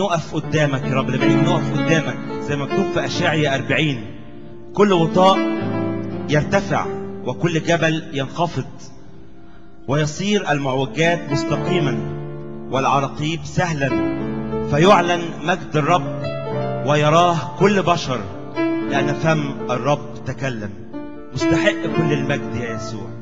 نقف قدامك يا رب لما نقف قدامك زي ما مكتوب في أشعية 40 كل وطاء يرتفع وكل جبل ينخفض ويصير المعوجات مستقيما والعراقيب سهلا. فيعلن مجد الرب ويراه كل بشر لأن فم الرب تكلم. مستحق كل المجد يا يسوع.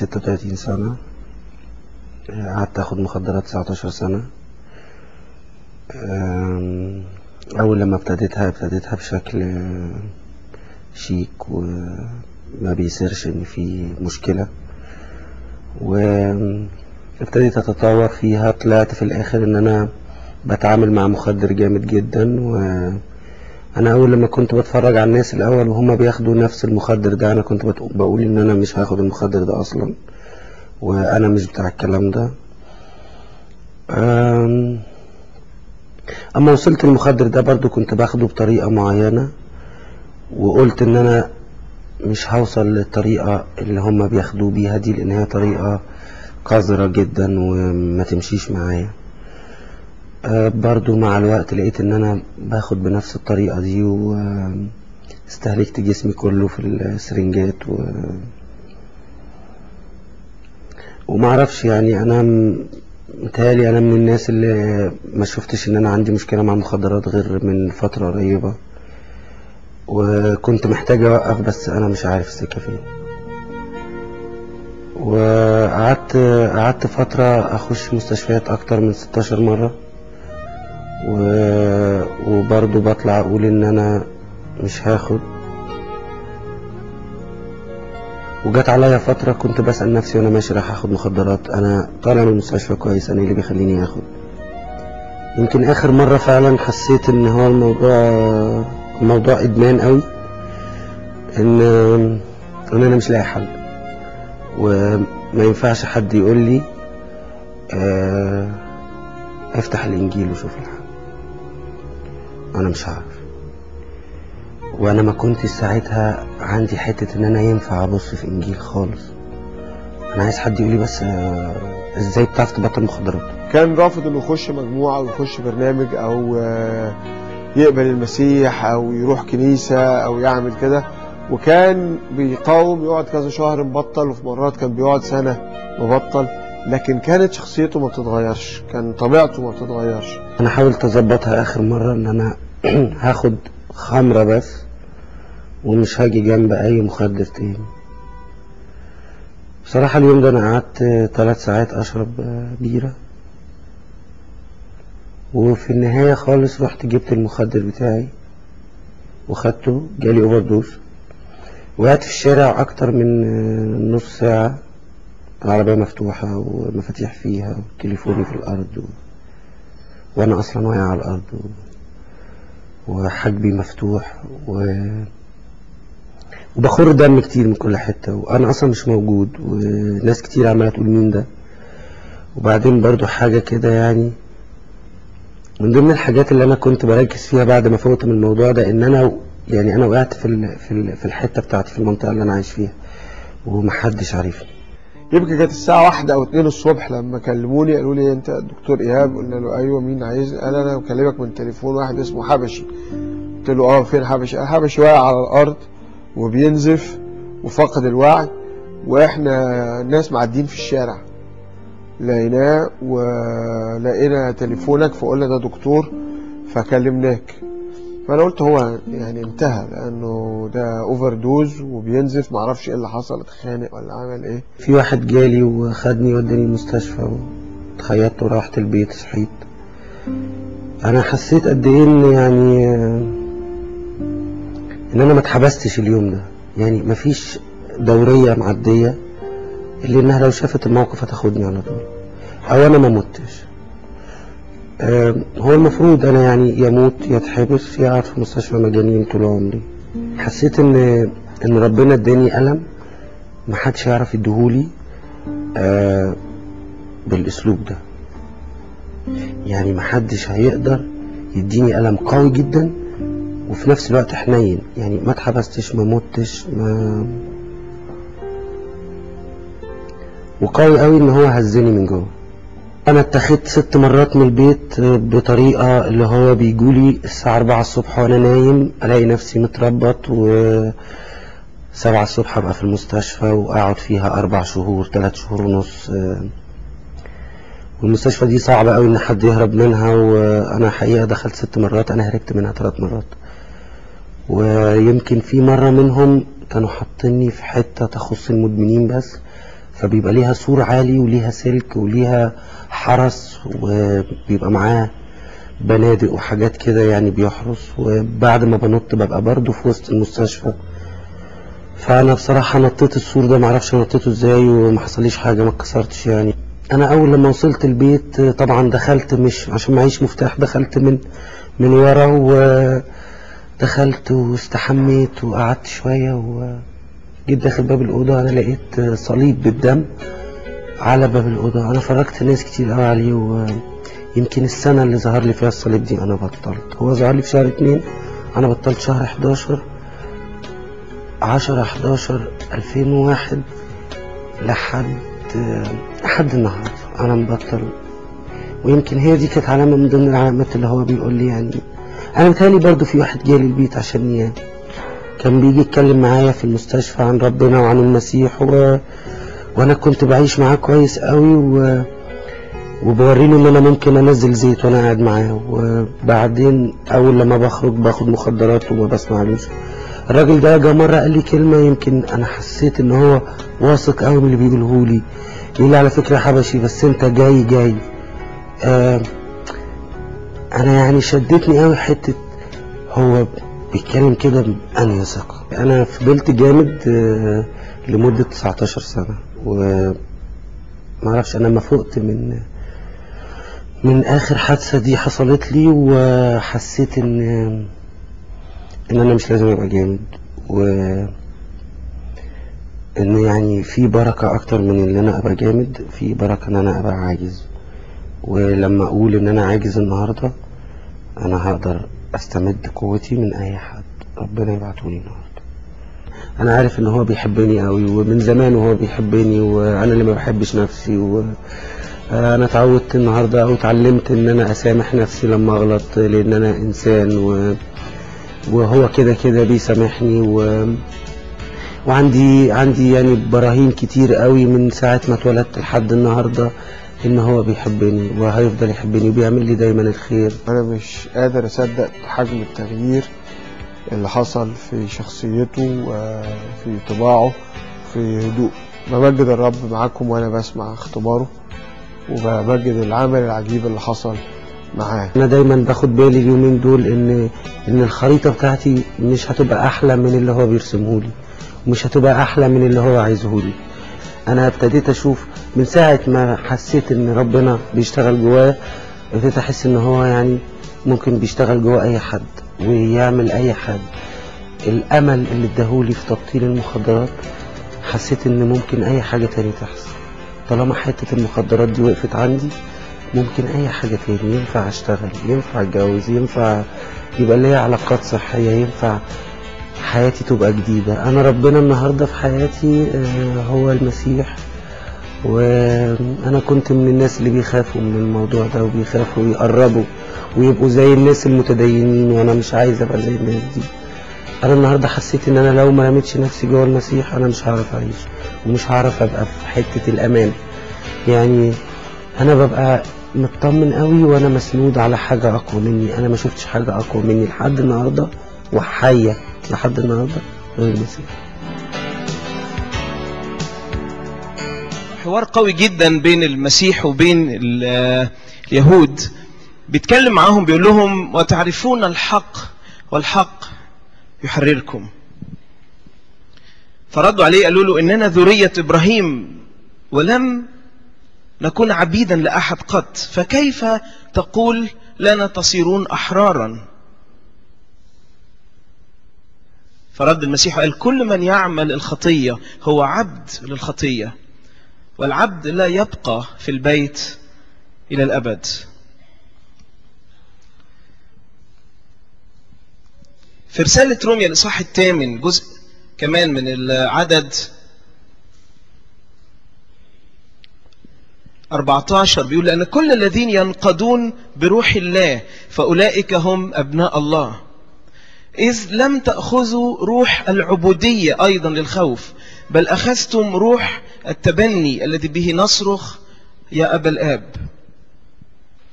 36 سنة. قعدت أخد مخدرات 19 سنة. أول لما ابتديتها ابتديتها بشكل آه، شيك وما بيصيرش إن في مشكلة. وابتديت أتطور فيها طلعت في الآخر إن أنا بتعامل مع مخدر جامد جدا و أنا أول لما كنت بتفرج على الناس الأول وهم بياخدوا نفس المخدر ده أنا كنت بقول إن أنا مش هاخد المخدر ده أصلا وأنا مش بتاع الكلام ده. أما وصلت المخدر ده برضو كنت باخده بطريقة معينة وقلت إن أنا مش هوصل للطريقة اللي هم بياخدوه بيها دي لأن هي طريقة قذرة جدا وما تمشيش معايا. آه، برضو مع الوقت لقيت إن أنا باخد بنفس الطريقة دي واستهلكت جسمي كله في السرنجات و ومعرفش يعني أنا متهيألي أنا من الناس اللي ما شفتش إن أنا عندي مشكلة مع المخدرات غير من فترة قريبة وكنت محتاج أوقف بس أنا مش عارف السكة فين وقعدت قعدت فترة أخش مستشفيات أكتر من 16 مرة. وبرضه بطلع أقول إن أنا مش هاخد. وجت عليا فترة كنت بسأل نفسي وأنا ماشي راح أخد مخدرات. أنا طالع من المستشفى كويس أنا اللي بيخليني آخد. يمكن آخر مرة فعلا حسيت إن هو الموضوع الموضوع إدمان قوي إن ان أنا مش لاقي حل. وما ينفعش حد يقول لي آه أفتح الإنجيل وشوف الحل. أنا مش عارف وأنا ما كنت ساعتها عندي حتة إن أنا ينفع أبص في إنجيل خالص. أنا عايز حد يقول لي بس آه إزاي بتعرف تبطل مخدرات؟ كان رافض إنه يخش مجموعة أو يخش برنامج أو آه، يقبل المسيح أو يروح كنيسة أو يعمل كده. وكان بيقاوم يقعد كذا شهر مبطل وفي مرات كان بيقعد سنة مبطل. لكن كانت شخصيته ما بتتغيرش كان طبيعته ما بتتغيرش. أنا حاولت اظبطها آخر مرة إن أنا هاخد خمرة بس ومش هاجي جنب أي مخدر تاني. بصراحة اليوم ده أنا قعدت ثلاث ساعات أشرب بيرة. وفي النهاية خالص رحت جبت المخدر بتاعي وخدته جالي أوفر دوز. وقعدت في الشارع أكتر من نص ساعة. العربية مفتوحة ومفاتيح فيها وتليفوني في الأرض و... وأنا أصلا واقع على الأرض و... وحاجبي مفتوح و... وبخر دم كتير من كل حتة وأنا أصلا مش موجود وناس كتير عمالة تقول مين ده وبعدين برضو حاجة كده يعني من ضمن الحاجات اللي أنا كنت بركز فيها بعد ما فوت من الموضوع ده إن أنا يعني أنا وقعت. في, ال... في الحتة بتاعتي في المنطقة اللي أنا عايش فيها ومحدش عارفني يمكن كانت الساعة واحدة أو اتنين الصبح لما كلموني قالوا لي أنت الدكتور إيهاب؟ قلنا له أيوه مين عايز؟ قال أنا بكلمك من تليفون واحد اسمه حبشي. قلت له أه فين حبشي؟ قال حبشي واقع على الأرض وبينزف وفقد الوعي وإحنا ناس معديين في الشارع. لقيناه ولقينا تليفونك فقلنا ده دكتور فكلمناك. فانا قلت هو يعني انتهى لأنه ده overdose وبينزف معرفش إيه اللي حصل اتخانق ولا عمل إيه. في واحد جالي وخدني وداني المستشفى وتخيطت ورحت البيت صحيت. أنا حسيت قد إيه إن يعني إن أنا ما اتحبستش اليوم ده. يعني مفيش دورية معدية اللي إنها لو شافت الموقف هتاخدني على طول. أو أنا ما متش. هو المفروض أنا يعني يموت يتحبس يقعد في مستشفى مجانين طول عمري. حسيت ان إن ربنا إداني ألم محدش يعرف يديهولي آه بالأسلوب ده. يعني محدش هيقدر يديني ألم قوي جدا وفي نفس الوقت حنين. يعني ما اتحبستش ما متش ما وقوي قوي إن هو هزني من جوه. أنا اتخذت ست مرات من البيت بطريقة اللي هو بيجولي الساعة أربعة الصبح وأنا نايم ألاقي نفسي متربط و سبعة الصبح أبقى في المستشفى وأقعد فيها أربع شهور ثلاث شهور ونص. والمستشفى دي صعبة قوي إن حد يهرب منها وأنا حقيقة دخلت ست مرات أنا هربت منها ثلاث مرات. ويمكن في مرة منهم كانوا حاطيني في حتة تخص المدمنين بس. فبيبقى ليها سور عالي وليها سلك وليها حرس وبيبقى معاه بنادق وحاجات كده يعني بيحرس. وبعد ما بنط ببقى برضه في وسط المستشفى. فأنا بصراحة نطيت السور ده معرفش نطيته إزاي وما حصليش حاجة ما اتكسرتش يعني. أنا أول لما وصلت البيت طبعا دخلت مش عشان معيش مفتاح دخلت من من ورا ودخلت واستحميت وقعدت شوية وجيت داخل باب الأوضة أنا لقيت صليب بالدم على باب الأوضة أنا فرجت ناس كتير قوي عليه ويمكن السنة اللي ظهر لي فيها الصليب دي أنا بطلت. هو ظهر لي في شهر اتنين أنا بطلت شهر 11 10 11 2001 لحد لحد النهارده أنا مبطل. ويمكن هي دي كانت علامة من ضمن العلامات اللي هو بيقول لي يعني. أنا متهيألي برضو في واحد جالي البيت عشان ي- كان بيجي يتكلم معايا في المستشفى عن ربنا وعن المسيح و... وأنا كنت بعيش معاه كويس قوي و... وبوريله إن أنا ممكن أنزل زيت وأنا قاعد معاه. وبعدين أول لما بخرج باخد مخدرات وما بسمعلوش. الراجل ده جه مرة قال لي كلمة يمكن أنا حسيت إن هو واثق قوي من اللي بيقوله لي. يقول لي على فكرة حبشي بس أنت جاي جاي. آه أنا يعني شدتني قوي حتة هو بيتكلم كده بأنهي ثقة؟ أنا فضلت جامد آه، لمدة 19 سنة وما أعرفش أنا ما فقت من من آخر حادثة دي حصلت لي وحسيت إن إن أنا مش لازم أبقى جامد و إن يعني في بركة أكتر من إن أنا أبقى جامد في بركة إن أنا أبقى عاجز. ولما أقول إن أنا عاجز النهاردة أنا هقدر أستمد قوتي من أي حد ربنا يبعتولي النهاردة. أنا عارف إن هو بيحبني أوي ومن زمان وهو بيحبني وأنا اللي ما بحبش نفسي و أنا اتعودت النهاردة أو اتعلمت إن أنا أسامح نفسي لما أغلط لأن أنا إنسان و... وهو كده كده بيسامحني و... وعندي عندي يعني براهين كتير قوي من ساعة ما اتولدت لحد النهاردة. إن هو بيحبني وهيفضل يحبني وبيعمل لي دايما الخير. أنا مش قادر أصدق حجم التغيير اللي حصل في شخصيته وفي طباعه في هدوء. بمجد الرب معاكم وأنا بسمع اختباره وبمجد العمل العجيب اللي حصل معاه. أنا دايما باخد بالي اليومين دول إن إن الخريطة بتاعتي مش هتبقى أحلى من اللي هو بيرسمه لي ومش هتبقى أحلى من اللي هو عايزه لي أنا ابتديت أشوف من ساعة ما حسيت إن ربنا بيشتغل جوايا ابتديت أحس إن هو يعني ممكن بيشتغل جوا أي حد ويعمل أي حاجة الأمل اللي اداهولي في تبطيل المخدرات حسيت إن ممكن أي حاجة تاني تحصل. طالما حتة المخدرات دي وقفت عندي ممكن أي حاجة تاني ينفع أشتغل ينفع أتجوز ينفع يبقى ليا علاقات صحية ينفع حياتي تبقى جديدة. أنا ربنا النهارده في حياتي آه، هو المسيح. وأنا كنت من الناس اللي بيخافوا من الموضوع ده وبيخافوا يقربوا ويبقوا زي الناس المتدينين وأنا مش عايز أبقى زي الناس دي. أنا النهارده حسيت إن أنا لو ما رميتش نفسي جوه المسيح أنا مش هعرف أعيش ومش هعرف أبقى في حتة الأمان. يعني أنا ببقى مطمن قوي وأنا مسنود على حاجة أقوى مني. أنا ما شفتش حاجة أقوى مني لحد النهارده وحية. لحد النهارده. غير المسيح حوار قوي جدا بين المسيح وبين ال- اليهود. بيتكلم معاهم بيقول لهم وتعرفون الحق والحق يحرركم. فردوا عليه قالوا له إننا ذرية إبراهيم ولم نكون عبيدا لأحد قط فكيف تقول لنا تصيرون أحرارا؟ فرد المسيح قال كل من يعمل الخطية هو عبد للخطية والعبد لا يبقى في البيت إلى الأبد. في رسالة روميا الإصحاح الثامن جزء كمان من العدد 14 بيقول لأن كل الذين ينقضون بروح الله فأولئك هم أبناء الله. إذ لم تأخذوا روح العبودية أيضا للخوف بل أخذتم روح التبني الذي به نصرخ يا أبا الآب.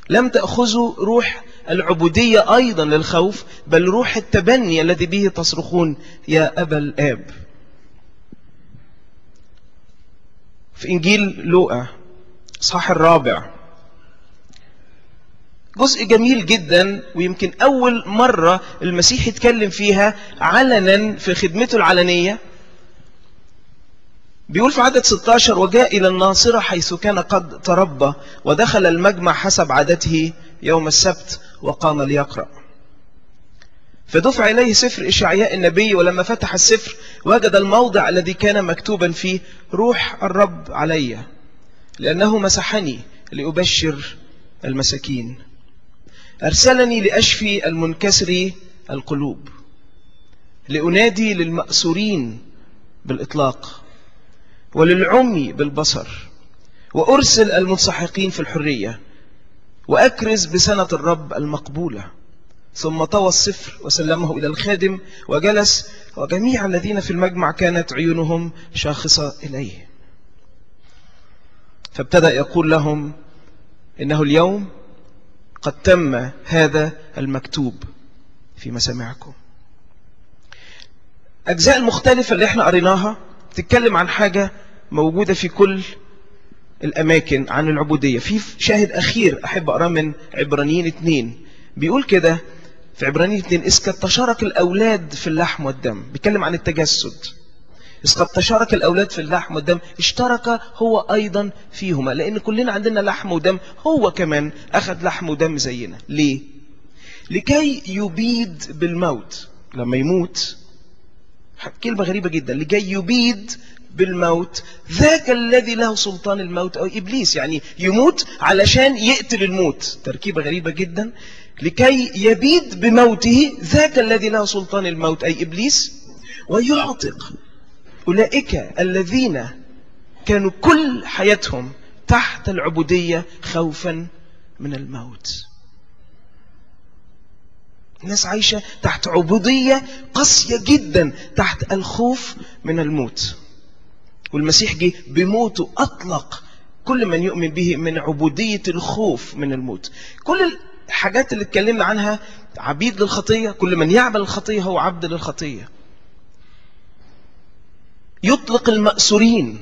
لم تأخذوا روح العبودية أيضا للخوف بل روح التبني الذي به تصرخون يا أبا الآب. في إنجيل لوقا صح الرابع جزء جميل جدا ويمكن أول مرة المسيح يتكلم فيها علنا في خدمته العلنية. بيقول في عدد 16 وجاء إلى الناصرة حيث كان قد تربى ودخل المجمع حسب عادته يوم السبت وقام ليقرأ. فدفع إليه سفر إشعياء النبي ولما فتح السفر وجد الموضع الذي كان مكتوبا فيه روح الرب علي لأنه مسحني لأبشر المساكين. أرسلني لأشفي المنكسر القلوب لأنادي للمأسورين بالإطلاق وللعمي بالبصر وأرسل المنسحقين في الحرية وأكرز بسنة الرب المقبولة. ثم طوى السفر وسلمه إلى الخادم وجلس وجميع الذين في المجمع كانت عيونهم شاخصة إليه. فابتدأ يقول لهم إنه اليوم قد تم هذا المكتوب في مسامعكم أجزاء المختلفة اللي إحنا قريناها تتكلم عن حاجة موجودة في كل الأماكن عن العبودية. في شاهد أخير أحب أقرأ من عبرانيين اتنين. بيقول كده في عبرانيين اتنين إذ قد تشارك الأولاد في اللحم والدم. بيتكلم عن التجسد. إذ قد تشارك الأولاد في اللحم والدم اشترك هو أيضا فيهما لأن كلنا عندنا لحم ودم هو كمان أخذ لحم ودم زينا. ليه؟ لكي يبيد بالموت. لما يموت كلمة غريبة جدا لكي يبيد بالموت ذاك الذي له سلطان الموت أو إبليس يعني يموت علشان يقتل الموت. تركيبة غريبة جدا. لكي يبيد بموته ذاك الذي له سلطان الموت أي إبليس ويعتق أولئك الذين كانوا كل حياتهم تحت العبودية خوفا من الموت. الناس عايشة تحت عبودية قاسية جدا تحت الخوف من الموت. والمسيح جه بموته أطلق كل من يؤمن به من عبودية الخوف من الموت. كل الحاجات اللي اتكلمنا عنها عبيد للخطية كل من يعمل الخطية هو عبد للخطية. يطلق المأسورين.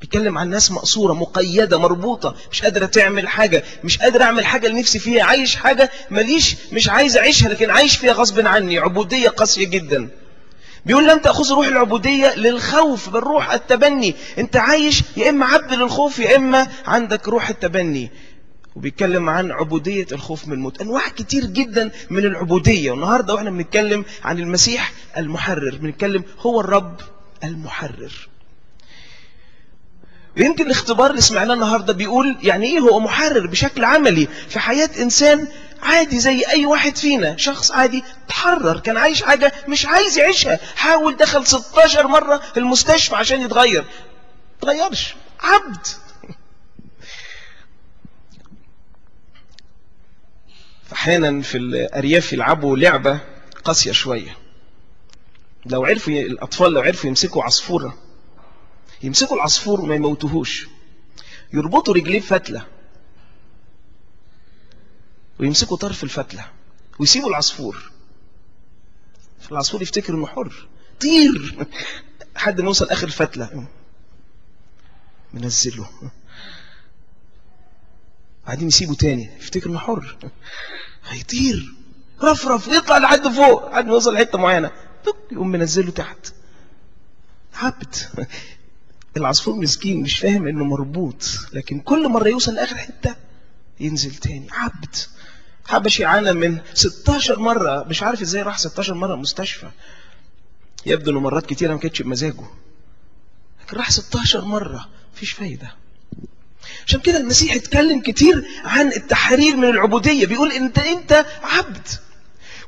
بيتكلم عن ناس مقصورة مقيدة مربوطة. مش قادرة تعمل حاجة مش قادر أعمل حاجة لنفسي فيها. عايش حاجة ماليش مش عايز أعيشها لكن عايش فيها غصب عني. عبودية قاسية جدا. بيقول لن تأخذ روح العبودية للخوف بل روح التبني. أنت عايش يا إما عبد للخوف يا إما عندك روح التبني. وبيتكلم عن عبودية الخوف من الموت. أنواع كتير جدا من العبودية. والنهاردة وإحنا بنتكلم عن المسيح المحرر. بنتكلم هو الرب. المحرر. ويمكن الاختبار اللي سمعناه النهارده بيقول يعني إيه هو محرر بشكل عملي في حياة إنسان عادي زي أي واحد فينا شخص عادي تحرر كان عايش حاجة مش عايز يعيشها حاول دخل 16 مرة المستشفى عشان يتغير. تغيرش عبد. أحيانا في الأرياف يلعبوا لعبة قاسية شوية. لو عرفوا الأطفال لو عرفوا يمسكوا عصفورة يمسكوا العصفور وما يموتوهوش. يربطوا رجليه بفتلة. ويمسكوا طرف الفتلة. ويسيبوا العصفور. فالعصفور يفتكر إنه حر. طير! لحد ما يوصل آخر الفتلة منزله. بعدين يسيبه تاني. يفتكر إنه حر. هيطير. رفرف. يطلع لحد فوق. لحد ما يوصل لحتة معينة. يقوم منزله تحت. عبد العصفور مسكين مش فاهم إنه مربوط لكن كل مرة يوصل لآخر حتة ينزل تاني. عبد حبش يعانى من 16 مرة مش عارف إزاي راح 16 مرة مستشفى. يبدو إنه مرات كتيره ما كانتش بمزاجه. لكن راح 16 مرة مفيش فايدة. عشان كده المسيح اتكلم كتير عن التحرير من العبودية. بيقول أنت أنت عبد.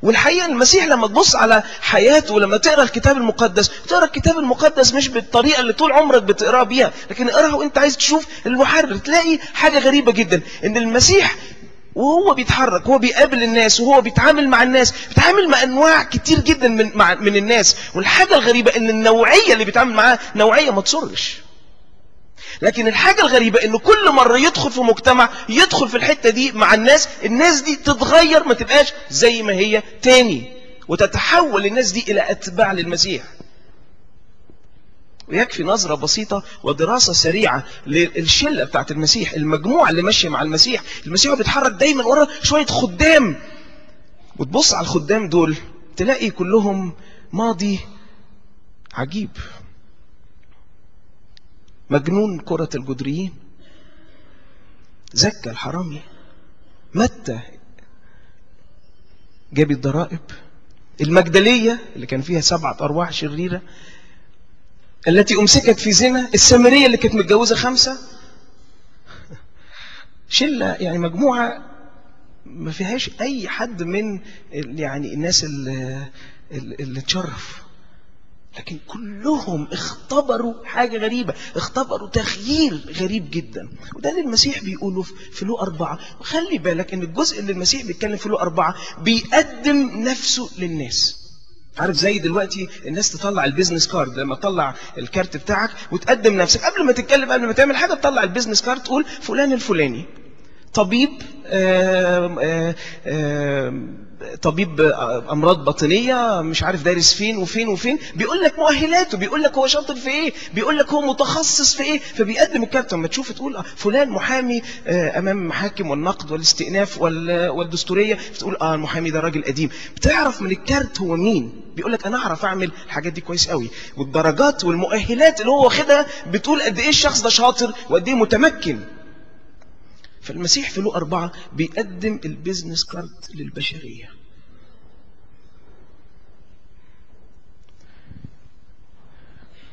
والحقيقة المسيح لما تبص على حياته ولما تقرأ الكتاب المقدس تقرأ الكتاب المقدس مش بالطريقة اللي طول عمرك بتقرأها بيها لكن اقرأها وانت عايز تشوف المحرر تلاقي حاجة غريبة جدا إن المسيح وهو بيتحرك وهو بيقابل الناس وهو بيتعامل مع الناس بيتعامل مع أنواع كتير جدا من مع من الناس. والحاجة الغريبة إن النوعية اللي بيتعامل معاها نوعية ما تصرش. لكن الحاجة الغريبة إنه كل مرة يدخل في مجتمع يدخل في الحتة دي مع الناس الناس دي تتغير ما تبقاش زي ما هي تاني وتتحول الناس دي إلى أتباع للمسيح. ويكفي نظرة بسيطة ودراسة سريعة للشلة بتاعت المسيح المجموعة اللي ماشية مع المسيح. المسيح بيتحرك دايما ورا شوية خدام. وتبص على الخدام دول تلاقي كلهم ماضي عجيب. مجنون كرة الجدريين. زكى الحرامي. متى جاب الضرائب المجدلية اللي كان فيها سبعة أرواح شريرة التي أمسكت في زنا السامرية اللي كانت متجوزة خمسة؟ شلة يعني مجموعة ما فيهاش أي حد من يعني الناس اللي, اللي تشرف لكن كلهم اختبروا حاجة غريبة اختبروا تغيير غريب جدا. وده اللي المسيح بيقوله في- في لوقا أربعة. وخلي بالك إن الجزء اللي المسيح بيتكلم في لوقا أربعة بيقدم نفسه للناس. عارف زي دلوقتي الناس تطلع ال business card لما تطلع الكارت بتاعك وتقدم نفسك. قبل ما تتكلم قبل ما تعمل حاجة تطلع ال business card تقول فلان الفلاني. طبيب آم، آم، آم، طبيب آه، أمراض باطنية مش عارف دارس فين وفين وفين بيقول لك مؤهلاته بيقول لك هو شاطر في إيه بيقول لك هو متخصص في إيه فبيقدم الكارت لما تشوف تقول آه، فلان محامي آه، أمام محاكم والنقد والاستئناف وال- والدستورية تقول آه المحامي ده راجل قديم. بتعرف من الكارت هو مين؟ بيقول لك أنا أعرف أعمل الحاجات دي كويس قوي والدرجات والمؤهلات اللي هو واخدها بتقول قد إيه الشخص ده شاطر وقد إيه متمكن. فالمسيح في لوقا أربعة بيقدم ال business card للبشرية.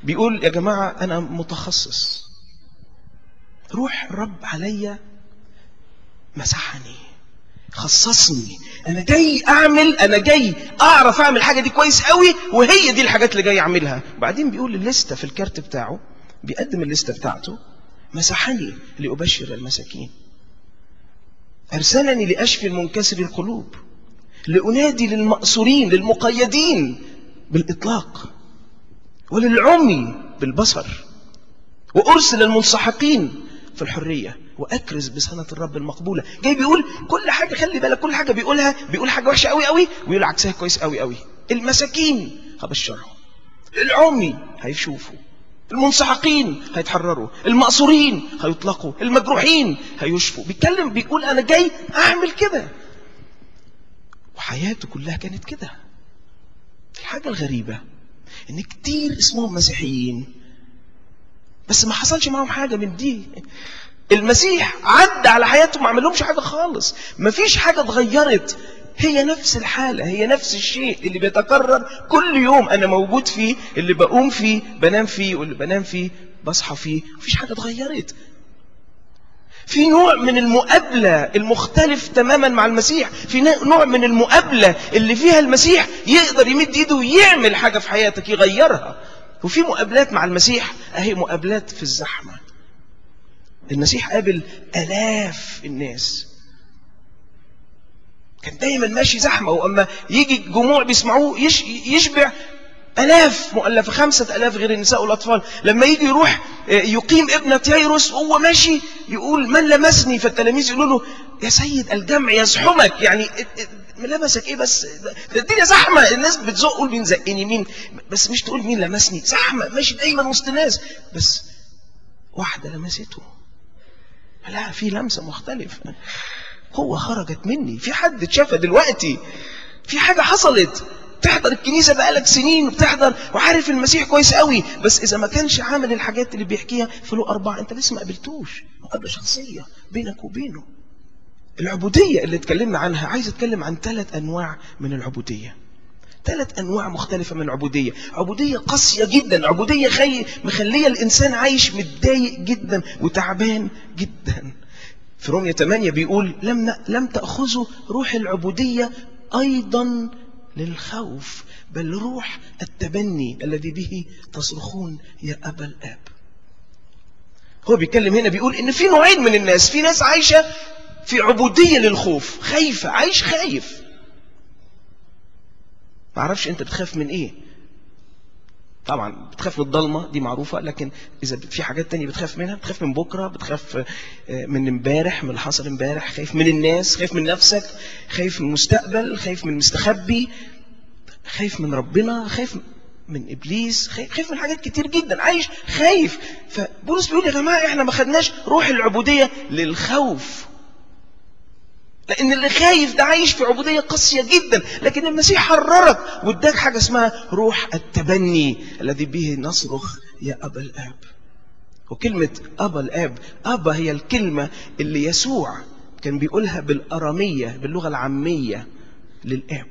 بيقول يا جماعة أنا متخصص. روح الرب عليا مسحني. خصصني. أنا جاي أعمل أنا جاي أعرف أعمل حاجة دي كويس قوي وهي دي الحاجات اللي جاي أعملها. بعدين بيقول ال list ة في الكارت بتاعه بيقدم الليستة بتاعته مسحني لأبشر المساكين. أرسلني لأشفي المنكسر القلوب لأنادي للمأسورين للمقيدين بالإطلاق وللعمي بالبصر وأرسل المنسحقين في الحرية وأكرز بسنة الرب المقبولة. جاي بيقول كل حاجة خلي بالك كل حاجة بيقولها بيقول حاجة وحشة قوي قوي ويقول عكسها كويس قوي قوي المساكين هبشرهم العمي هيشوفوا المنسحقين هيتحرروا المأسورين هيطلقوا المجروحين هيشفوا. بيتكلم بيقول أنا جاي أعمل كده. وحياته كلها كانت كده. الحاجة الغريبة إن كتير اسمهم مسيحيين بس ما حصلش معاهم حاجة من دي. المسيح عدى على حياتهم ما عملهمش حاجة خالص. ما فيش حاجة اتغيرت. هي نفس الحالة هي نفس الشيء اللي بيتكرر كل يوم. أنا موجود فيه اللي بقوم فيه بنام فيه واللي بنام فيه بصحى فيه. مفيش حاجة اتغيرت. في نوع من المقابلة المختلف تماما مع المسيح. في نوع من المقابلة اللي فيها المسيح يقدر يمد إيده ويعمل حاجة في حياتك يغيرها. وفي مقابلات مع المسيح أهي مقابلات في الزحمة. المسيح قابل آلاف الناس. كان دايما ماشي زحمة وأما يجي جموع بيسمعوه يش يشبع ألاف مؤلفة خمسة ألاف غير النساء والأطفال. لما يجي يروح يقيم ابنة ييروس وهو ماشي يقول من لمسني؟ فالتلاميذ يقولوا له يا سيد الجمع يزحمك. يعني لمسك إيه بس؟ ده الدنيا زحمة الناس بتزق قول مين زقني؟ مين؟ بس مش تقول مين لمسني زحمة ماشي دايما وسط ناس. بس واحدة لمسته. لا في لمسة مختلفة. هو خرجت مني. في حد اتشافى دلوقتي. في حاجة حصلت. تحضر الكنيسة بقالك سنين وبتحضر وعارف المسيح كويس قوي. بس إذا ما كانش عامل الحاجات اللي بيحكيها في له أربعة أنت لسه ما قابلتوش. مقابلة شخصية بينك وبينه. العبودية اللي اتكلمنا عنها عايز أتكلم عن ثلاث أنواع من العبودية. ثلاث أنواع مختلفة من العبودية. عبودية قاسية جدا. عبودية خي... مخلية الإنسان عايش متضايق جدا وتعبان جدا. في رومية 8 بيقول لم. لم تأخذوا روح العبودية أيضا للخوف بل روح التبني الذي به تصرخون يا أبا الآب هو بيتكلم هنا بيقول إن في نوعين من الناس في ناس عايشة في عبودية للخوف خايفة عايش خايف ما أعرفش أنت بتخاف من إيه طبعا بتخاف من الضلمة دي معروفة لكن إذا في حاجات تانية بتخاف منها بتخاف من بكرة بتخاف من امبارح من اللي حصل امبارح خايف من الناس خايف من نفسك خايف من المستقبل خايف من المستخبي خايف من ربنا خايف من إبليس خايف من حاجات كتير جدا عايش خايف. فبولس بيقول يا جماعة إحنا ما خدناش روح العبودية للخوف. لأن اللي خايف ده عايش في عبودية قاسية جدا. لكن المسيح حررك واداك حاجة اسمها روح التبني الذي به نصرخ يا أبا الآب. وكلمة أبا الآب أبا هي الكلمة اللي يسوع كان بيقولها بالأرامية باللغة العامية للآب.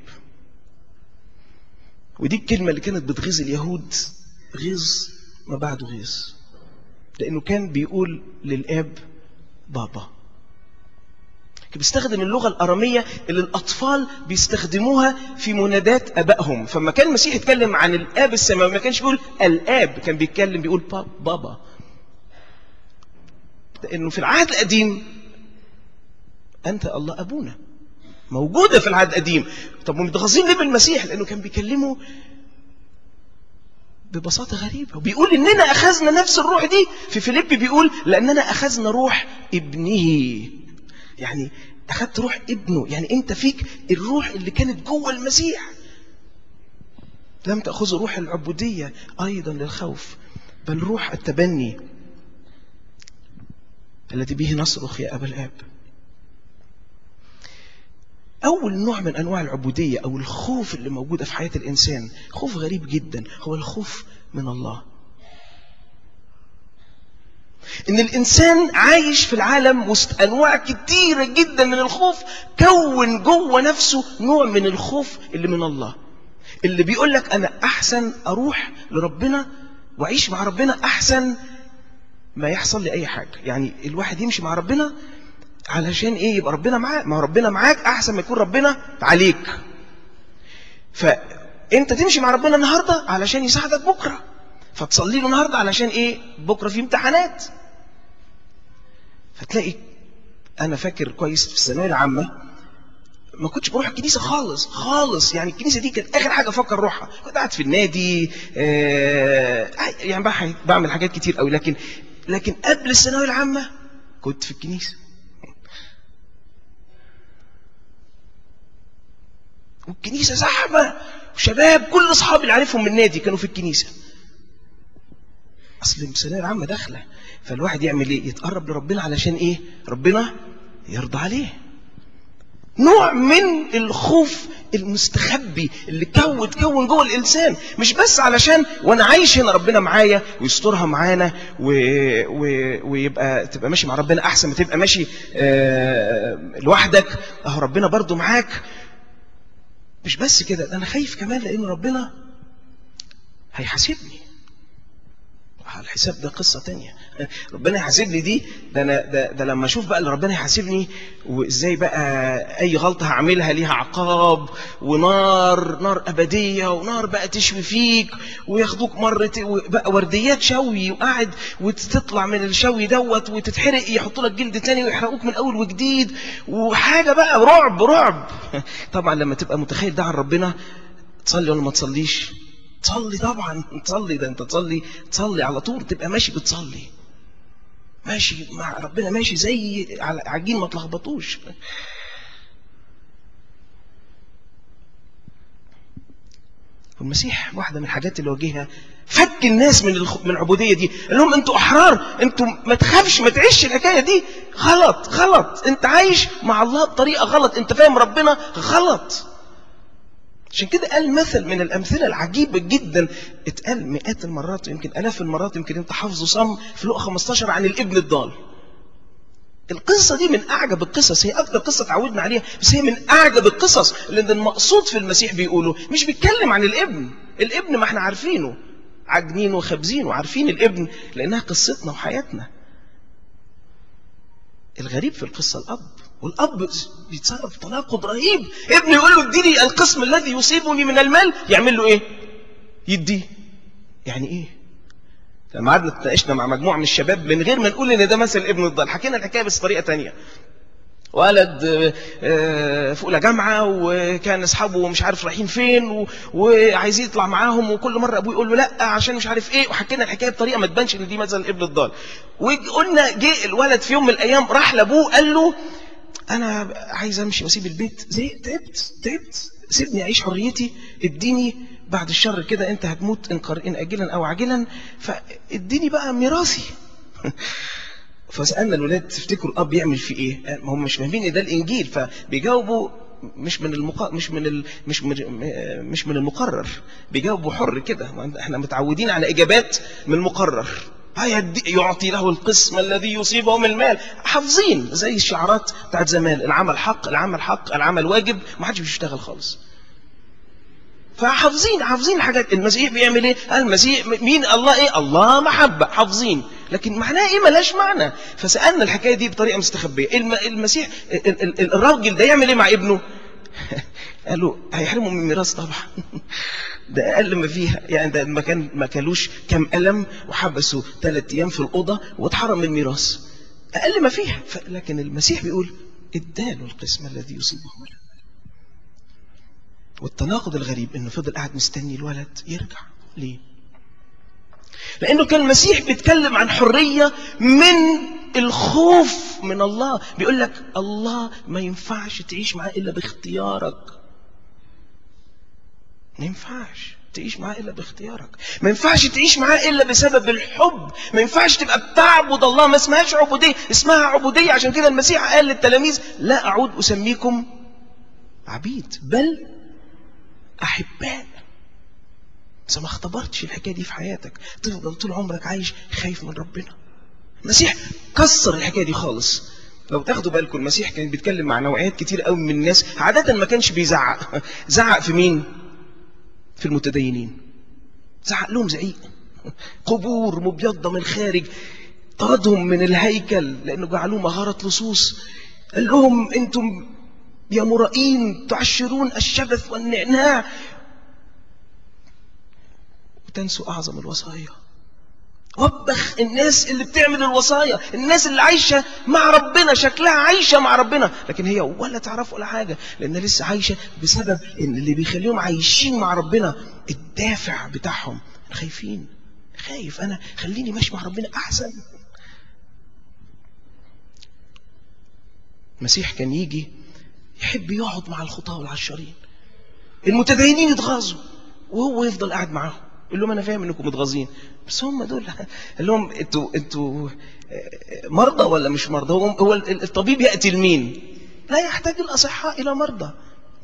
ودي الكلمة اللي كانت بتغيظ اليهود غيظ ما بعده غيظ لأنه كان بيقول للآب بابا. بيستخدم اللغة الأرامية اللي الأطفال بيستخدموها في منادات أبائهم. فما كان المسيح يتكلم عن الآب السماوي ما كانش بيقول الآب كان بيتكلم بيقول باب بابا. لأنه في العهد القديم أنت الله أبونا. موجودة في العهد القديم. طب ومتغاظين ليه بالمسيح؟ لأنه كان بيكلمه ببساطة غريبة. وبيقول إننا أخذنا نفس الروح دي. في فيليبي بيقول لأننا أخذنا روح ابنه. يعني أخذت روح ابنه يعني أنت فيك الروح اللي كانت جوه المسيح. لم تأخذ روح العبودية أيضا للخوف بل روح التبني الذي به نصرخ يا أبا الآب. أول نوع من أنواع العبودية أو الخوف اللي موجودة في حياة الإنسان خوف غريب جدا هو الخوف من الله. إن الإنسان عايش في العالم وسط أنواع كتيرة جدا من الخوف كون جوه نفسه نوع من الخوف اللي من الله. اللي بيقول لك أنا أحسن أروح لربنا وأعيش مع ربنا أحسن ما يحصل لي اي حاجة. يعني الواحد يمشي مع ربنا علشان إيه؟ يبقى ربنا معاه ما ربنا معاك أحسن ما يكون ربنا عليك. فأنت تمشي مع ربنا النهارده علشان يساعدك بكرة. فتصلي له النهارده علشان إيه؟ بكرة في امتحانات. فتلاقي أنا فاكر كويس في الثانوية العامة ما كنتش بروح الكنيسة خالص خالص. يعني الكنيسة دي كانت آخر حاجة أفكر أروحها. كنت قاعد في النادي آه يعني بعمل حاجات كتير قوي لكن لكن قبل الثانوية العامة كنت في الكنيسة. والكنيسة زحمة. وشباب كل أصحابي اللي عارفهم من النادي كانوا في الكنيسة. أصل الثانويه العامة داخلة. فالواحد يعمل إيه؟ يتقرب لربنا علشان إيه؟ ربنا يرضى عليه. نوع من الخوف المستخبي اللي كون كون جوه الإنسان. مش بس علشان وأنا عايش هنا ربنا معايا ويسترها معانا و... و... ويبقى تبقى ماشي مع ربنا أحسن ما تبقى ماشي آه... لوحدك. أهو ربنا برضو معاك. مش بس كده ده أنا خايف كمان لأن ربنا هيحاسبني. الحساب ده قصة تانية. ربنا يحاسبني دي. ده أنا ده, ده لما أشوف بقى اللي ربنا يحاسبني وإزاي بقى أي غلطة هعملها ليها عقاب ونار نار أبدية ونار بقى تشوي فيك وياخدوك مرة بقى ورديات شوي وقاعد وتطلع من الشوي دوت وتتحرق يحطوا لك جلد تاني ويحرقوك من أول وجديد. وحاجة بقى رعب رعب. طبعا لما تبقى متخيل ده عن ربنا تصلي ولا ما تصليش؟ تصلي طبعا تصلي ده انت تصلي تصلي على طول تبقى ماشي بتصلي. ماشي مع ربنا ماشي زي على عجين ما تلخبطوش. والمسيح واحدة من الحاجات اللي واجهها فك الناس من الخ... من العبودية دي. قال لهم أنتوا أحرار أنتوا ما تخافش ما تعيش الحكاية دي. غلط غلط. انت عايش مع الله بطريقة غلط. انت فاهم ربنا؟ غلط. عشان كده قال مثل من الأمثلة العجيبة جدا. اتقال مئات المرات يمكن ألاف المرات يمكن أنت حافظه صم في لقا 15 عن الابن الضال. القصة دي من أعجب القصص هي أكتر قصة تعودنا عليها بس هي من أعجب القصص لأن المقصود في المسيح بيقوله. مش بيتكلم عن الابن. الابن ما إحنا عارفينه. عاجنين وخابزين وعارفين الابن لأنها قصتنا وحياتنا. الغريب في القصة الأب والأب بيتصرف تناقض رهيب. ابنه يقول له اديني القسم الذي يصيبني من المال يعمل له إيه؟ يديه. يعني إيه؟ لما قعدنا اتناقشنا مع مجموعة من الشباب من غير ما نقول إن ده مثل ابن الضال حكينا الحكاية بس طريقة تانية. ولد في اولى جامعه وكان أصحابه مش عارف رايحين فين وعايزين يطلع معاهم وكل مرة أبوه يقول له لأ عشان مش عارف إيه وحكينا الحكاية بطريقة ما تبانش إن دي مثلا ابن الضال. وقلنا جه الولد في يوم من الأيام راح لأبوه قال له أنا عايز أمشي وأسيب البيت. زي تعبت تعبت. سيبني أعيش حريتي. اديني بعد الشر كده أنت هتموت قر... إن اجلا أو عاجلا. فاديني بقى ميراثي. فسألنا الولاد تفتكروا الأب يعمل في ما هم مش فاهمين إن ده الإنجيل. فبيجاوبوا مش من المق... مش من ال... مش من مش من المقرر. بيجاوبوا حر كده. إحنا متعودين على إجابات من المقرر. يعطي له القسم الذي يصيبه من المال. حافظين. زي الشعارات بتاعت زمان. العمل حق العمل حق العمل واجب. ما حدش بيشتغل خالص. فحافظين حافظين الحاجات. المسيح بيعمل إيه؟ المسيح مين الله إيه؟ الله محبة. حافظين. لكن معناه إيه؟ ملاش معنى. فسألنا الحكاية دي بطريقة مستخبية. المسيح الراجل ده يعمل إيه مع ابنه؟ قالوا هيحرموا من الميراث طبعا. ده أقل ما فيها. يعني ده ما كان ما كلوش كام قلم وحبسوا ثلاث أيام في الأوضة واتحرم من الميراث. أقل ما فيها. لكن المسيح بيقول اداله القسم الذي يصيبه والتناقض الغريب إنه فضل قاعد مستني الولد يرجع. ليه؟ لأنه كان المسيح بيتكلم عن حرية من الخوف من الله. بيقول لك الله ما ينفعش تعيش معاه إلا باختيارك. ما ينفعش تعيش معاه إلا باختيارك. ما ينفعش تعيش معاه إلا بسبب الحب. ما ينفعش تبقى بتعبد الله. ما اسمهاش عبودية. اسمها عبودية. عشان كده المسيح قال للتلاميذ لا أعود أسميكم عبيد بل احباء إذا ما اختبرتش الحكاية دي في حياتك تفضل طول عمرك عايش خايف من ربنا. المسيح كسر الحكاية دي خالص. لو تاخدوا بالكم المسيح كان بيتكلم مع نوعيات كتير قوي من الناس. عادة ما كانش بيزعق. زعق في مين؟ في المتدينين. زعق لهم زعيق. قبور مبيضة من الخارج طردهم من الهيكل لأنه جعلوه مغارة لصوص. قال لهم أنتم يا مرائين تعشرون الشبث والنعناع. وتنسوا أعظم الوصايا. وبخ الناس اللي بتعمل الوصايا الناس اللي عايشة مع ربنا شكلها عايشة مع ربنا. لكن هي ولا تعرف ولا حاجة لأن لسه عايشة بسبب إن اللي بيخليهم عايشين مع ربنا الدافع بتاعهم. خايفين. خايف أنا. خليني ماشي مع ربنا أحسن. المسيح كان يجي يحب يقعد مع الخطاة والعشرين المتدينين يتغاظوا وهو يفضل قاعد معاهم. يقول لهم أنا فاهم إنكم متغاظين. بس هم دول قال لهم أنتوا أنتوا آه، مرضى ولا مش مرضى؟ هو هو الطبيب يأتي لمين؟ لا يحتاج الأصحاء إلى مرضى.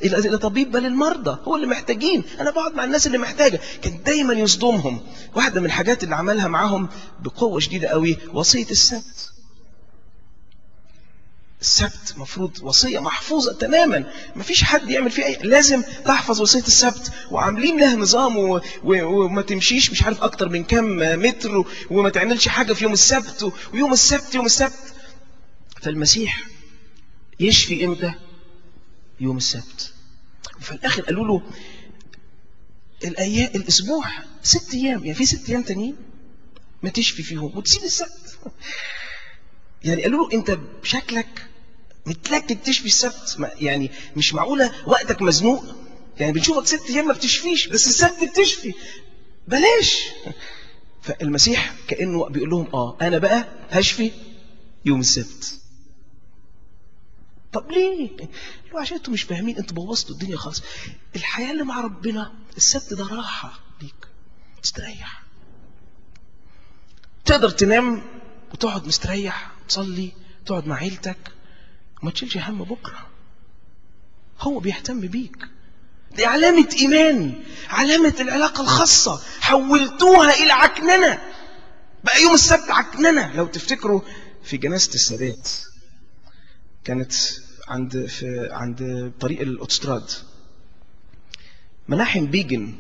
إلى طبيب بل المرضى. هو اللي محتاجين. أنا بقعد مع الناس اللي محتاجة. كان دايما يصدمهم. واحدة من الحاجات اللي عملها معاهم بقوة شديدة قوي وصية السبت. السبت مفروض وصية محفوظة تماما. مفيش حد يعمل فيها أي لازم تحفظ وصية السبت. وعاملين لها نظام و... و... وما تمشيش مش عارف أكتر من كم متر و... وما تعملش حاجة في يوم السبت و... ويوم السبت يوم السبت. فالمسيح يشفي إمتى؟ يوم السبت. وفي الآخر قالوا له الأيام الأسبوع ست أيام. يعني في ست أيام تانيين ما تشفي فيهم وتسيب السبت. يعني قالوا له انت بشكلك متلكك تشفي السبت. يعني مش معقولة وقتك مزنوق. يعني بنشوفك ست أيام ما بتشفيش بس السبت بتشفي. بلاش. فالمسيح كأنه بيقول لهم آه أنا بقى هشفي يوم السبت. طب ليه؟ لو عشان أنتوا مش فاهمين أنتوا بوظتوا الدنيا خالص. الحياة اللي مع ربنا السبت ده راحة ليك. تستريح. تقدر تنام وتقعد مستريح. تصلي تقعد مع عيلتك وما تشيلش هم بكرة. هو بيهتم بيك. دي علامة إيمان علامة العلاقة الخاصة. حولتوها إلى عكننة. بقى يوم السبت عكننة. لو تفتكروا في جنازة السادات كانت عند في عند طريق الأوتستراد. مناحم بيجن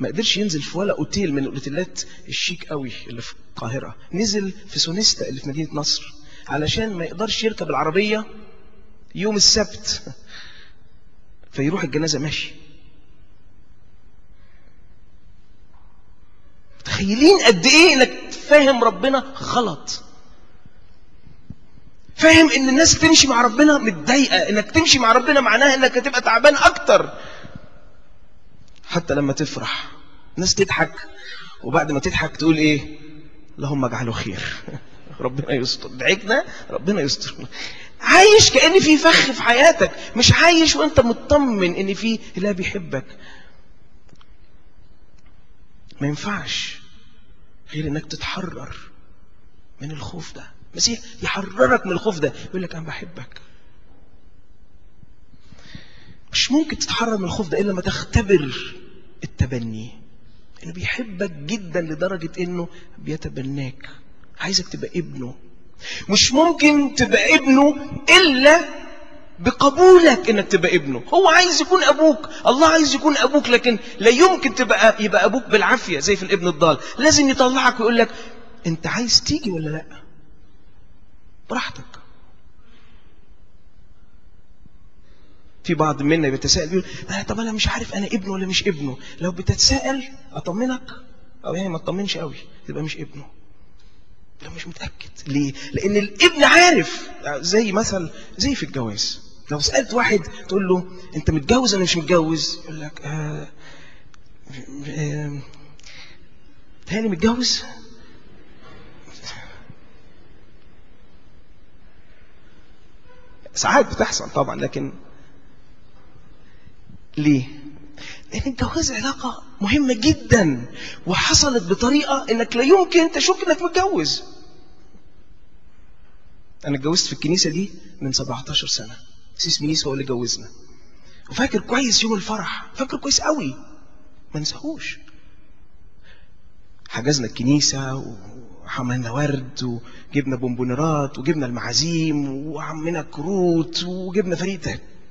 ما قدرش ينزل في ولا أوتيل من الأوتيلات الشيك قوي اللي في القاهرة. نزل في سونيستا اللي في مدينة نصر. علشان ما يقدرش يركب العربية يوم السبت. فيروح الجنازة ماشي. متخيلين قد إيه إنك فاهم ربنا غلط؟ فاهم إن الناس تمشي مع ربنا متضايقة إنك تمشي مع ربنا معناها إنك هتبقى تعبان أكتر. حتى لما تفرح الناس تضحك وبعد ما تضحك تقول إيه؟ اللهم اجعله خير. ربنا يستر. ضحكنا ربنا يستر. عايش كأن في فخ في حياتك. مش عايش وأنت مطمن إن في إله بيحبك. ما ينفعش غير إنك تتحرر من الخوف ده. المسيح يحررك من الخوف ده. يقول لك أنا بحبك. مش ممكن تتحرر من الخوف ده إلا لما تختبر التبني. إنه بيحبك جدا لدرجة إنه بيتبناك. عايزك تبقى ابنه. مش ممكن تبقى ابنه إلا بقبولك إنك تبقى ابنه. هو عايز يكون أبوك. الله عايز يكون أبوك لكن لا يمكن تبقى يبقى أبوك بالعافية زي في الابن الضال. لازم يطلعك ويقول لك أنت عايز تيجي ولا لأ؟ براحتك. في بعض منا بيتساءل بيقول "آه، طب أنا مش عارف أنا ابنه ولا مش ابنه. لو بتتساءل أطمنك. أو يعني ما تطمنش قوي تبقى مش ابنه. لو مش متأكد. ليه؟ لأن الابن عارف. زي مثل زي في الجواز. لو سألت واحد تقول له أنت متجوز ولا مش متجوز؟ يقول لك آه آه تاني متجوز. ساعات بتحصل طبعا لكن ليه؟ لأن الجواز علاقة مهمة جدا وحصلت بطريقة إنك لا يمكن تشك إنك متجوز. أنا اتجوزت في الكنيسة دي من 17 سنة. سيس ميس هو اللي جوزنا. وفاكر كويس يوم الفرح، فاكر كويس قوي. ما نساهوش. حجزنا الكنيسة وعملنا ورد وجبنا بونبونيرات وجبنا المعازيم وعملنا كروت وجبنا فريق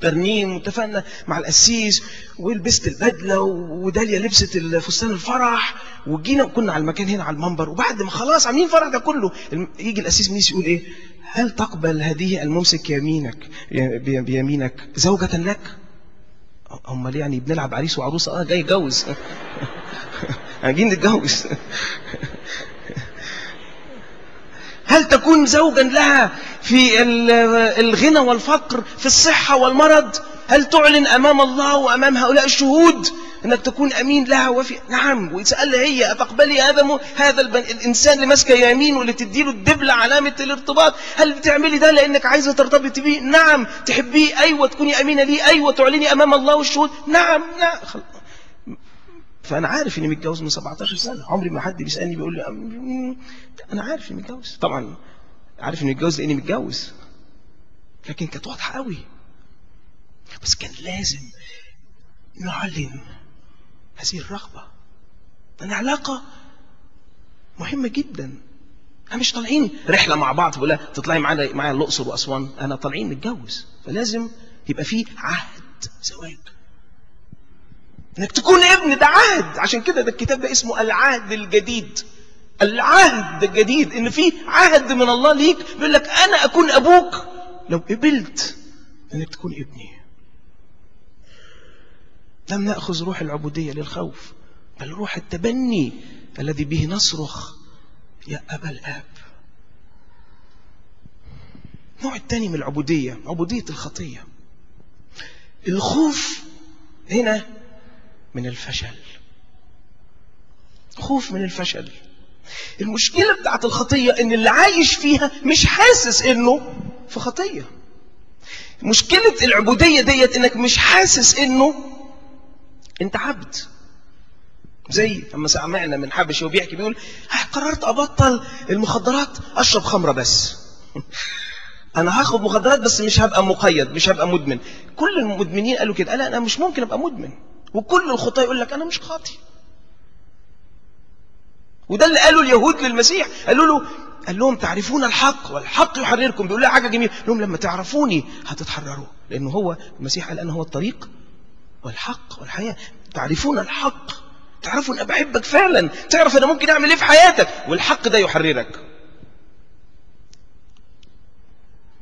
ترنيم واتفقنا مع القسيس ولبست البدلة وداليا لبست فستان الفرح وجينا وكنا على المكان هنا على المنبر وبعد ما خلاص عاملين فرح ده كله يجي القسيس منيس يقول إيه؟ هل تقبل هذه الممسك يمينك بي- بيمينك زوجة لك؟ امال يعني بنلعب عريس وعروسة؟ آه جاي يتجوز. جايين نتجوز. هل تكون زوجا لها في ال- الغنى والفقر في الصحة والمرض؟ هل تعلن أمام الله وأمام هؤلاء الشهود أنك تكون أمين لها وفي نعم ويسألها هي أتقبلي هذا م... هذا البن... الإنسان اللي ماسكة يمين واللي تديله الدبلة علامة الارتباط؟ هل بتعملي ده لأنك عايزة ترتبطي بيه؟ نعم تحبيه أيوة تكوني أمينة ليه؟ أيوة تعلني أمام الله والشهود؟ نعم نعم. فأنا عارف إني متجوز من 17 سنة. عمري ما حد بيسألني بيقول لي أنا عارف إني متجوز. طبعا عارف إني متجوز لأني متجوز. لكن كانت واضحة قوي. بس كان لازم نعلن هذه الرغبة. لأن علاقه مهمة جدا. إحنا مش طالعين رحلة مع بعض بقول تطلعي معانا معايا الأقصر وأسوان. أنا طالعين نتجوز فلازم يبقى في عهد زواج. إنك تكون ابن ده عهد. عشان كده ده الكتاب ده اسمه العهد الجديد. العهد الجديد إن في عهد من الله ليك بيقول لك أنا أكون أبوك. لو قبلت إنك تكون ابني. لم نأخذ روح العبودية للخوف بل روح التبني الذي به نصرخ يا أبا الآب. النوع الثاني من العبودية عبودية الخطية. الخوف هنا من الفشل. خوف من الفشل. المشكلة بتاعت الخطية إن اللي عايش فيها مش حاسس إنه في خطية. مشكلة العبودية ديت إنك مش حاسس إنه أنت عبد. زي اما سمعنا من حبشي وبيحكي بيقول "ها، قررت أبطل المخدرات أشرب خمرة بس. أنا هاخد مخدرات بس مش هبقى مقيد مش هبقى مدمن. كل المدمنين قالوا كده. قال أنا مش ممكن أبقى مدمن. وكل الخطاة يقول لك أنا مش خاطي وده اللي قاله اليهود للمسيح. قالوا له قال لهم تعرفون الحق والحق يحرركم. بيقول لها حاجة جميلة. قال لهم لما تعرفوني هتتحرروا. لأنه هو المسيح قال أنا هو الطريق والحق والحياة. تعرفون الحق. تعرفوا أنا بحبك فعلا. تعرف أنا ممكن أعمل إيه في حياتك. والحق ده يحررك.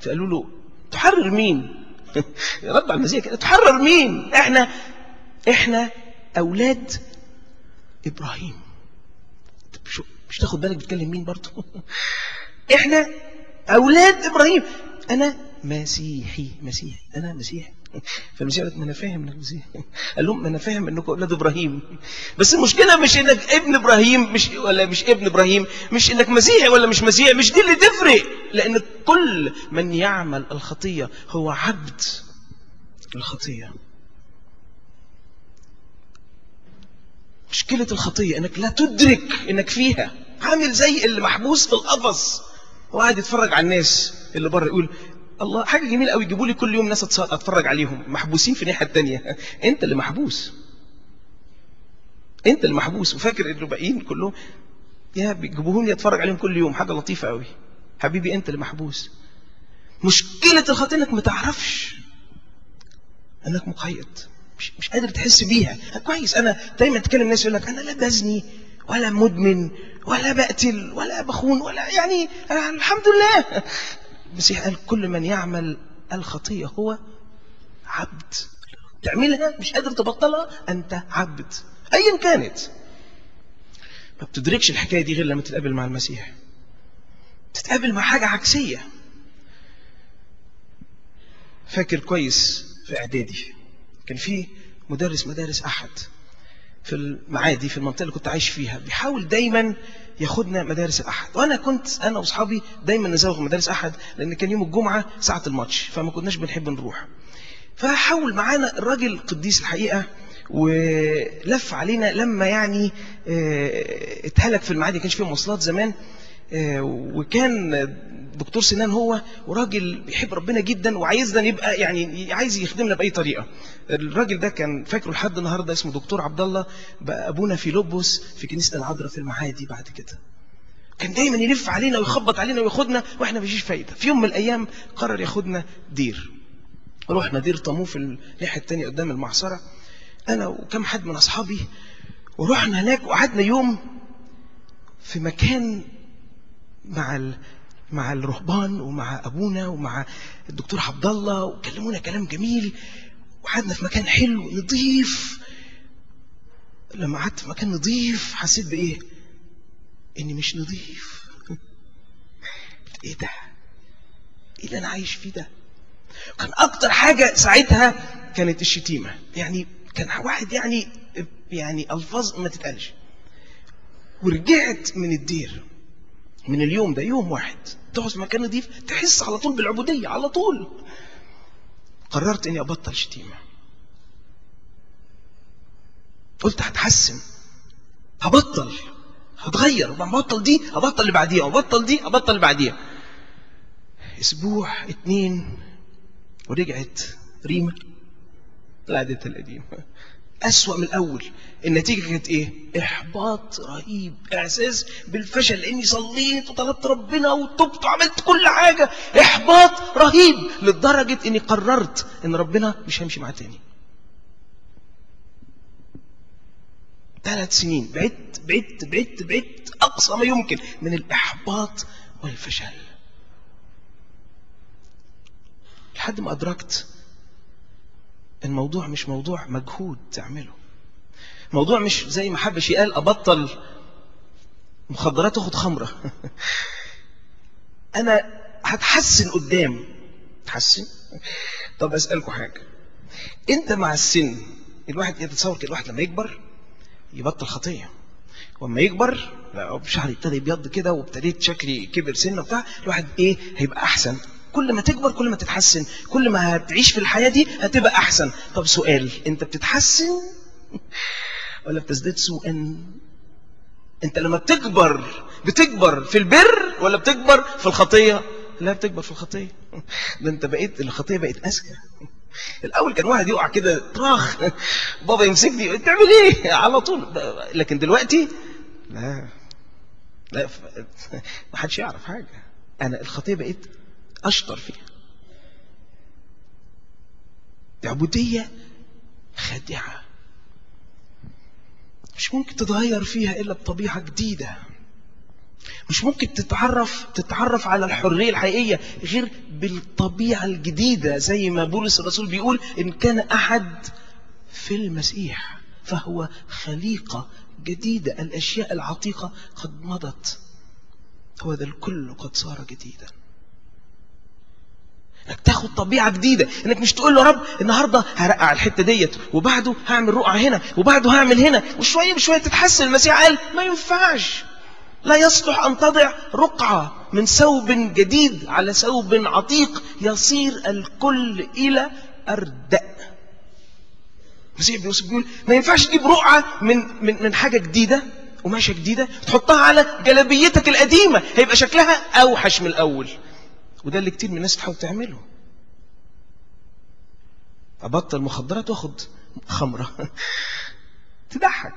فقالوا له تحرر مين؟ رد على المسيح كده تحرر مين؟ إحنا إحنا أولاد إبراهيم. مش تاخد بالك بتكلم مين برضه؟ إحنا أولاد إبراهيم. أنا مسيحي. مسيحي. أنا مسيحي. فالمسيح قال ما أنا فاهم إنك مسيحي. قال لهم ما أنا فاهم إنكم أولاد إبراهيم. بس المشكلة مش إنك ابن إبراهيم مش ولا مش ابن إبراهيم مش إنك مسيحي ولا مش مسيحي. مش دي اللي تفرق. لأن كل من يعمل الخطية هو عبد. الخطية. مشكلة الخطية إنك لا تدرك إنك فيها. عامل زي اللي محبوس في القفص. وقاعد يتفرج على الناس اللي بره يقول الله حاجة جميلة قوي يجيبوا لي كل يوم ناس أتفرج عليهم. محبوسين في الناحية التانية. أنت اللي محبوس. أنت اللي محبوس. وفاكر إنه باقيين كلهم يا بيجيبوهم لي اتفرج عليهم كل يوم. حاجة لطيفة قوي حبيبي أنت اللي محبوس. مشكلة الخطية إنك ما تعرفش. إنك مقيد. مش, مش قادر تحس بيها. كويس أنا دايما تكلم الناس يقول لك أنا لا بزني ولا مدمن ولا بقتل ولا بخون ولا يعني أنا الحمد لله. المسيح قال كل من يعمل الخطية هو عبد. تعملها مش قادر تبطلها أنت عبد. ايا كانت. ما بتدركش الحكاية دي غير لما تتقابل مع المسيح. تتقابل مع حاجة عكسية. فاكر كويس في إعدادي. كان في مدرس مدارس أحد في المعادي في المنطقة اللي كنت عايش فيها بيحاول دايما ياخدنا مدارس الأحد. وأنا كنت أنا وأصحابي دايما نزوغ مدارس أحد لأن كان يوم الجمعة ساعة الماتش فما كناش بنحب نروح. فحاول معانا الراجل قديس الحقيقة ولف علينا لما يعني آه، اتهلك في المعادي كانش فيه مواصلات زمان. وكان دكتور سنان هو وراجل بيحب ربنا جدا وعايزنا نبقى يعني عايز يخدمنا بأي طريقة. الراجل ده كان فاكره لحد النهارده اسمه دكتور عبد الله بقى أبونا في لوبوس في كنيسة العذراء في المعادي بعد كده. كان دايما يلف علينا ويخبط علينا وياخدنا وإحنا مفيش فايدة. في يوم من الأيام قرر ياخدنا دير. رحنا دير طاموه في الناحية الثانية قدام المعصرة. أنا وكم حد من أصحابي ورحنا هناك وقعدنا يوم في مكان مع ال... مع الرهبان ومع أبونا ومع الدكتور عبد الله وكلمونا كلام جميل وقعدنا في مكان حلو نظيف لما قعدت في مكان نظيف حسيت بإيه؟ إني مش نظيف إيه ده؟ إيه اللي أنا عايش فيه ده؟ كان أكتر حاجة ساعتها كانت الشتيمة. يعني كان واحد يعني يعني ألفاظ ما تتقالش. ورجعت من الدير. من اليوم ده يوم واحد. تقعد في مكان نظيف تحس على طول بالعبودية على طول. قررت إني أبطل شتيمة. قلت هتحسن. هبطل. هتغير. وببطل دي هبطل اللي بعديها. وبطل دي هبطل اللي بعديها. أسبوع اتنين ورجعت ريما. لعادتها القديمة أسوأ من الأول. النتيجة كانت إيه؟ إحباط رهيب. إحساس بالفشل. لأني صليت وطلبت ربنا وتبت وعملت كل حاجة. إحباط رهيب. لدرجة إني قررت إن ربنا مش همشي معاه تاني. ثلاث سنين. بعدت بعدت بعدت بعدت أقصى ما يمكن من الإحباط والفشل. لحد ما أدركت الموضوع مش موضوع مجهود تعمله. موضوع مش زي ما حبش قال أبطل مخدرات واخد خمرة. أنا هتحسن قدام. تحسن؟ طب أسألكم حاجة. أنت مع السن الواحد يتصور كده الواحد لما يكبر يبطل خطية. وأما يكبر شعري ابتدى يبيض كده وابتديت شكلي كبر سن وبتاع الواحد إيه هيبقى أحسن. كل ما تكبر كل ما تتحسن كل ما هتعيش في الحياة دي هتبقى أحسن. طب سؤال أنت بتتحسن؟ ولا بتزداد سوءا؟ أنت لما بتكبر بتكبر في البر ولا بتكبر في الخطية؟ لا بتكبر في الخطية. ده أنت بقيت الخطية بقت أذكى. الأول كان واحد يقع كده طراخ. بابا يمسكني تعمل إيه؟ على طول. لكن دلوقتي لا. لا ما حدش يعرف حاجة. أنا الخطية بقيت أشطر فيها. العبودية خادعة. مش ممكن تتغير فيها إلا بطبيعة جديدة. مش ممكن تتعرف تتعرف على الحرية الحقيقية غير بالطبيعة الجديدة زي ما بولس الرسول بيقول إن كان أحد في المسيح فهو خليقة جديدة. الأشياء العتيقة قد مضت. هو ذا الكل قد صار جديدا. انك تاخد طبيعة جديدة انك مش تقول له رب النهارده هرقع الحتة ديت وبعده هعمل رقعة هنا وبعده هعمل هنا وشوية بشوية تتحسن. المسيح قال ما ينفعش. لا يصلح أن تضع رقعة من ثوب جديد على ثوب عتيق يصير الكل إلى أردأ. المسيح بيوصف بيقول ما ينفعش تجيب رقعة من من من حاجة جديدة قماشة جديدة تحطها على جلابيتك القديمة هيبقى شكلها أوحش من الأول. وده اللي كتير من الناس تحاول تعمله. أبطل مخدرات وآخد خمرة. تضحك.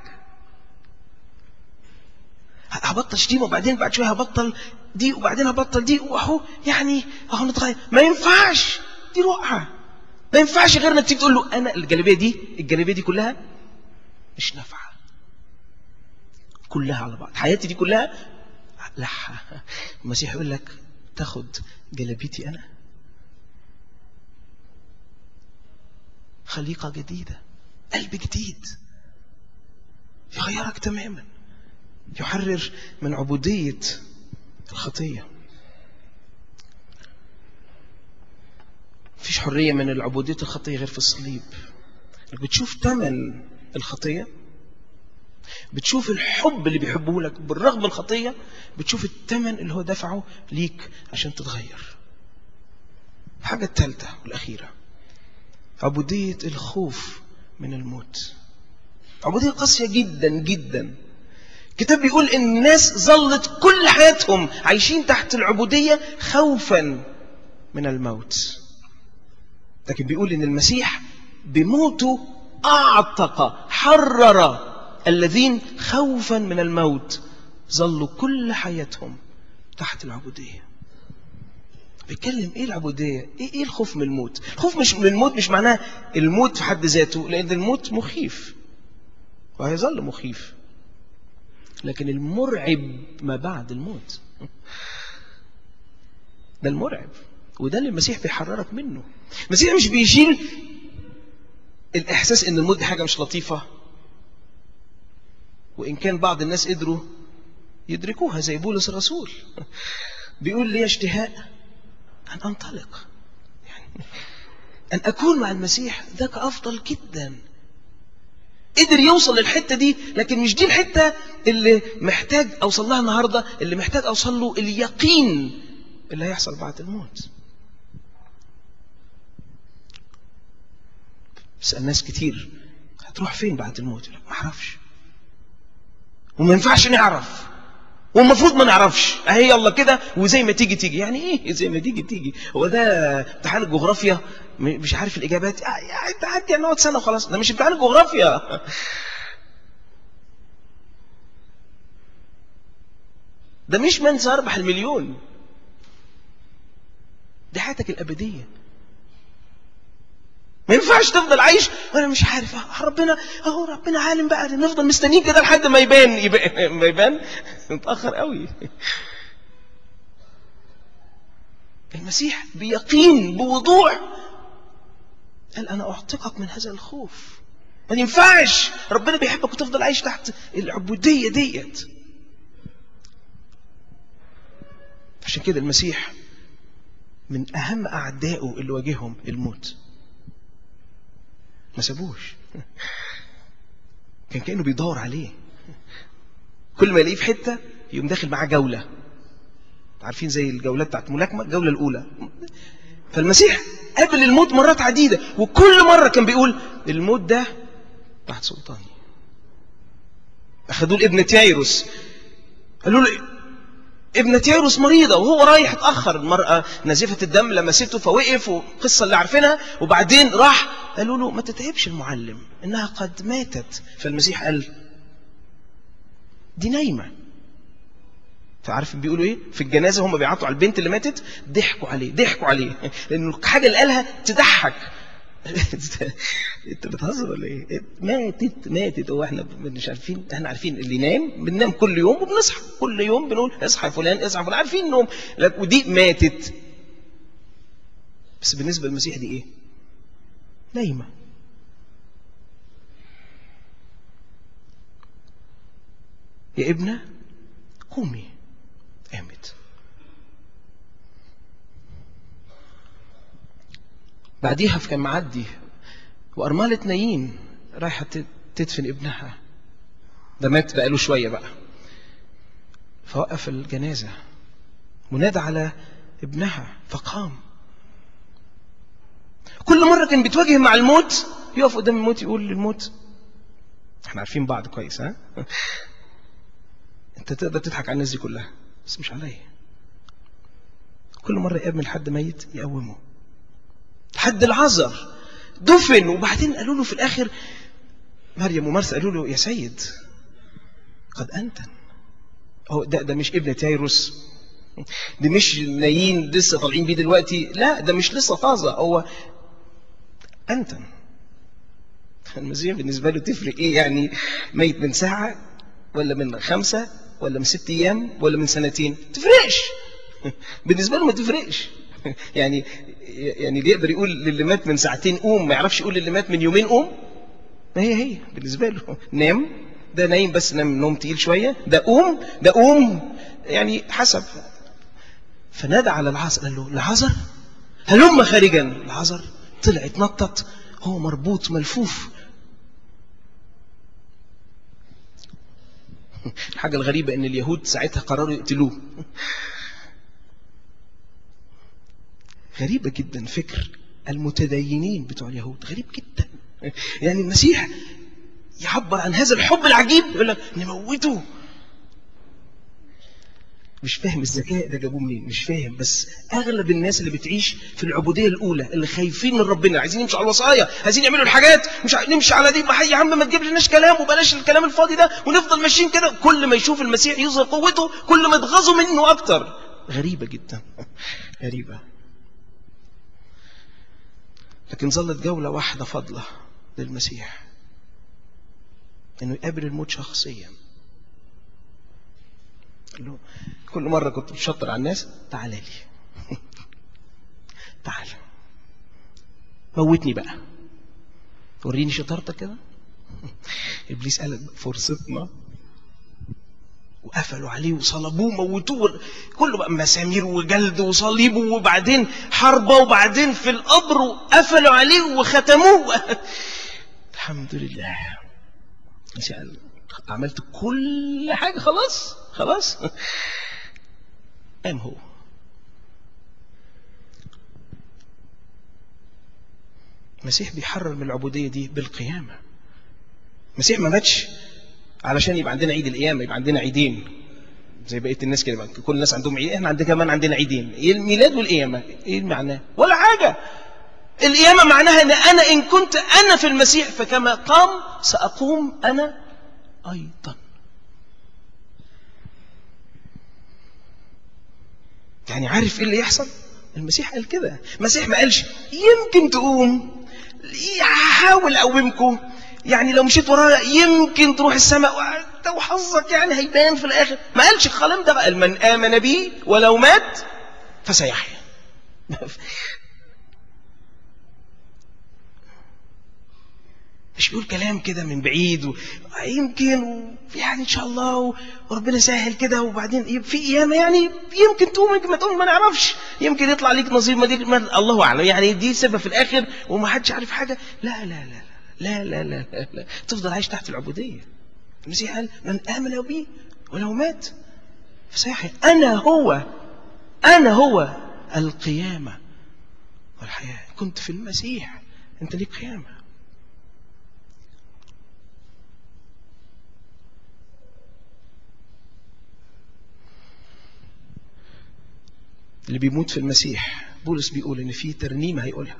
هبطل شتيمة وبعدين بعد شوية هبطل دي وبعدين هبطل دي. وأهو يعني أهو نتغير. ما ينفعش. دي رقعة. ما ينفعش غير إنك تيجي تقول له أنا الجلابية دي الجلابية دي كلها مش نافعة. كلها على بعض. حياتي دي كلها لا المسيح يقول لك تاخد جلابيتي أنا؟ خليقة جديدة قلب جديد يغيرك تماما يحرر من عبودية الخطية. مفيش حرية من العبودية الخطية غير في الصليب. بتشوف ثمن الخطية؟ بتشوف الحب اللي بيحبه لك بالرغم من الخطية بتشوف الثمن اللي هو دفعه ليك عشان تتغير. الحاجة الثالثة والأخيرة عبودية الخوف من الموت. عبودية قاسية جدا جدا. الكتاب بيقول ان الناس ظلت كل حياتهم عايشين تحت العبودية خوفا من الموت. لكن بيقول إن المسيح بموته أعتق حرر الذين خوفا من الموت ظلوا كل حياتهم تحت العبودية. بيتكلم إيه العبودية؟ إيه, إيه الخوف من الموت؟ الخوف مش من الموت مش معناه الموت في حد ذاته لأن الموت مخيف. وهيظل مخيف. لكن المرعب ما بعد الموت. ده المرعب. وده اللي المسيح بيحررك منه. المسيح مش بيشيل الإحساس إن الموت دي حاجة مش لطيفة. وإن كان بعض الناس قدروا يدركوها زي بولس الرسول. بيقول لي اشتهاء أن أنطلق. يعني أن أكون مع المسيح ذاك أفضل جداً. قدر يوصل للحتة دي لكن مش دي الحتة اللي محتاج أوصل لها النهاردة اللي محتاج أوصل له اليقين اللي هيحصل بعد الموت. بسأل ناس كتير هتروح فين بعد الموت؟ ما أعرفش. وما ينفعش نعرف. والمفروض ما نعرفش. أهي يلا كده وزي ما تيجي تيجي. يعني إيه؟ زي ما تيجي تيجي. هو ده امتحان الجغرافيا؟ مش عارف الإجابات. آه، يعني تعدي نقعد سنة وخلاص. ده مش امتحان الجغرافيا. ده مش من سيربح المليون. دي حياتك الأبدية. ما ينفعش تفضل عايش. وأنا مش عارف. آه، ربنا أهو ربنا عالم بقى. نفضل مستنيين كده لحد ما يبان. يبان ما يبان. متأخر قوي. المسيح بيقين بوضوح قال أنا أعتقك من هذا الخوف. ما ينفعش. ربنا بيحبك وتفضل عايش تحت العبودية ديت. عشان كده المسيح من أهم أعدائه اللي واجههم الموت. ما سابوش. كان كأنه بيدور عليه. كل ما يلاقيه في حتة يقوم داخل معاه جولة. عارفين زي الجولات بتاعت الملاكمه الجولة الأولى. فالمسيح قابل الموت مرات عديدة وكل مرة كان بيقول الموت ده تحت سلطاني. أخذوه لابن تيايروس قالوا له ابنة ييروس مريضة وهو رايح اتأخر. المرأة نزيفة الدم لمسته فوقف والقصة اللي عارفينها. وبعدين راح قالوا له ما تتعبش المعلم إنها قد ماتت. فالمسيح قال دي نايمة. فعارف بيقولوا إيه؟ في الجنازة هم بيعطوا على البنت اللي ماتت ضحكوا عليه ضحكوا عليه. لأنه الحاجة اللي قالها تضحك. أنت بتهزر ولا إيه؟ ماتت ماتت. هو إحنا مش عارفين إحنا عارفين اللي نام بننام كل يوم وبنصحى. كل يوم بنقول اصحى يا فلان اصحى فلان. عارفين النوم ودي ماتت. بس بالنسبة للمسيح دي إيه؟ نايمه يا ابنة قومي. قامت بعديها كان معدي وأرملة نايين رايحة تدفن ابنها. ده مات بقاله شوية بقى. فوقف الجنازة. ونادى على ابنها فقام. كل مرة كان بيتواجه مع الموت يقف قدام الموت يقول للموت إحنا عارفين بعض كويس ها؟ أنت تقدر تضحك على الناس دي كلها بس مش عليا. كل مرة يقابل حد ميت يقومه. حد العذر دفن وبعدين قالوا له في الآخر مريم ومرثا قالوا له يا سيد قد أنتن هو ده ده مش ابن تايروس دي مش نايين لسه طالعين بيه دلوقتي. لا ده مش لسه طازة. هو أنتن المسيح بالنسبة له تفرق إيه؟ يعني ميت من ساعة ولا من خمسة ولا من ست أيام ولا من سنتين. تفرقش. بالنسبة له ما تفرقش. يعني يعني اللي يقدر يقول للي مات من ساعتين قوم ما يعرفش يقول للي مات من يومين قوم. ما هي هي بالنسبة له. نام. ده نايم بس نام نوم تقيل شوية. ده قوم. ده قوم. يعني حسب. فنادى على العذر قال له العذر هلم خارجا. العذر طلع اتنطط هو مربوط ملفوف. الحاجة الغريبة إن اليهود ساعتها قرروا يقتلوه. غريبة جدا فكر المتدينين بتوع اليهود. غريب جدا. يعني المسيح يعبر عن هذا الحب العجيب يقول لك نموته. مش فاهم الذكاء ده جابوه منين مش فاهم. بس أغلب الناس اللي بتعيش في العبودية الأولى اللي خايفين من ربنا عايزين يمشوا على الوصايا عايزين يعملوا الحاجات مش نمشي على دي. ما يا عم ما تجيب لناش كلام وبلاش الكلام الفاضي ده ونفضل ماشيين كده. كل ما يشوف المسيح يظهر قوته كل ما يتغاظوا منه أكتر. غريبة جدا. غريبة. لكن ظلت جولة واحدة فضلة للمسيح. إنه يقابل الموت شخصيا. قال له كل مرة كنت بشطر على الناس تعال لي. تعال موتني بقى. وريني شطارتك كده. إبليس قال فرصتنا. وقفلوا عليه وصلبوه موتوه. كله بقى مسامير وجلد وصليب. وبعدين حربة وبعدين في القبر وقفلوا عليه وختموه. الحمد لله. عملت كل حاجة خلاص خلاص. قام هو؟ المسيح بيحرر من العبودية دي بالقيامة. المسيح ما ماتش علشان يبقى عندنا عيد القيامة يبقى عندنا عيدين. زي بقية الناس كده كل الناس عندهم عيد. إحنا عندنا كمان عندنا عيدين. إيه الميلاد والقيامة؟ إيه معناه ولا حاجة. القيامة معناها إن أنا إن كنت أنا في المسيح فكما قام سأقوم أنا أيضا. يعني عارف إيه اللي يحصل؟ المسيح قال كده. المسيح ما قالش يمكن تقوم. هحاول أقومكم. يعني لو مشيت ورايا يمكن تروح السماء. وانت وحظك يعني هيبان في الآخر. ما قالش الكلام ده قال من آمن بي ولو مات فسيحيا. مش بيقول كلام كده من بعيد و... يمكن و... يعني إن شاء الله و... وربنا سهل كده وبعدين في قيامه يعني يمكن تقوم يمكن ما تقوم ما نعرفش. يمكن يطلع ليك نصيب ما, دي... ما الله أعلم. يعني دي سبب في الآخر وما حدش عارف حاجة. لا لا لا لا لا لا لا, لا. تفضل عايش تحت العبودية. المسيح قال من آمن بي ولو مات. فسيحيا أنا هو أنا هو القيامة والحياة. كنت في المسيح. أنت ليك قيامة. اللي بيموت في المسيح. بولس بيقول إن في ترنيمة هيقولها.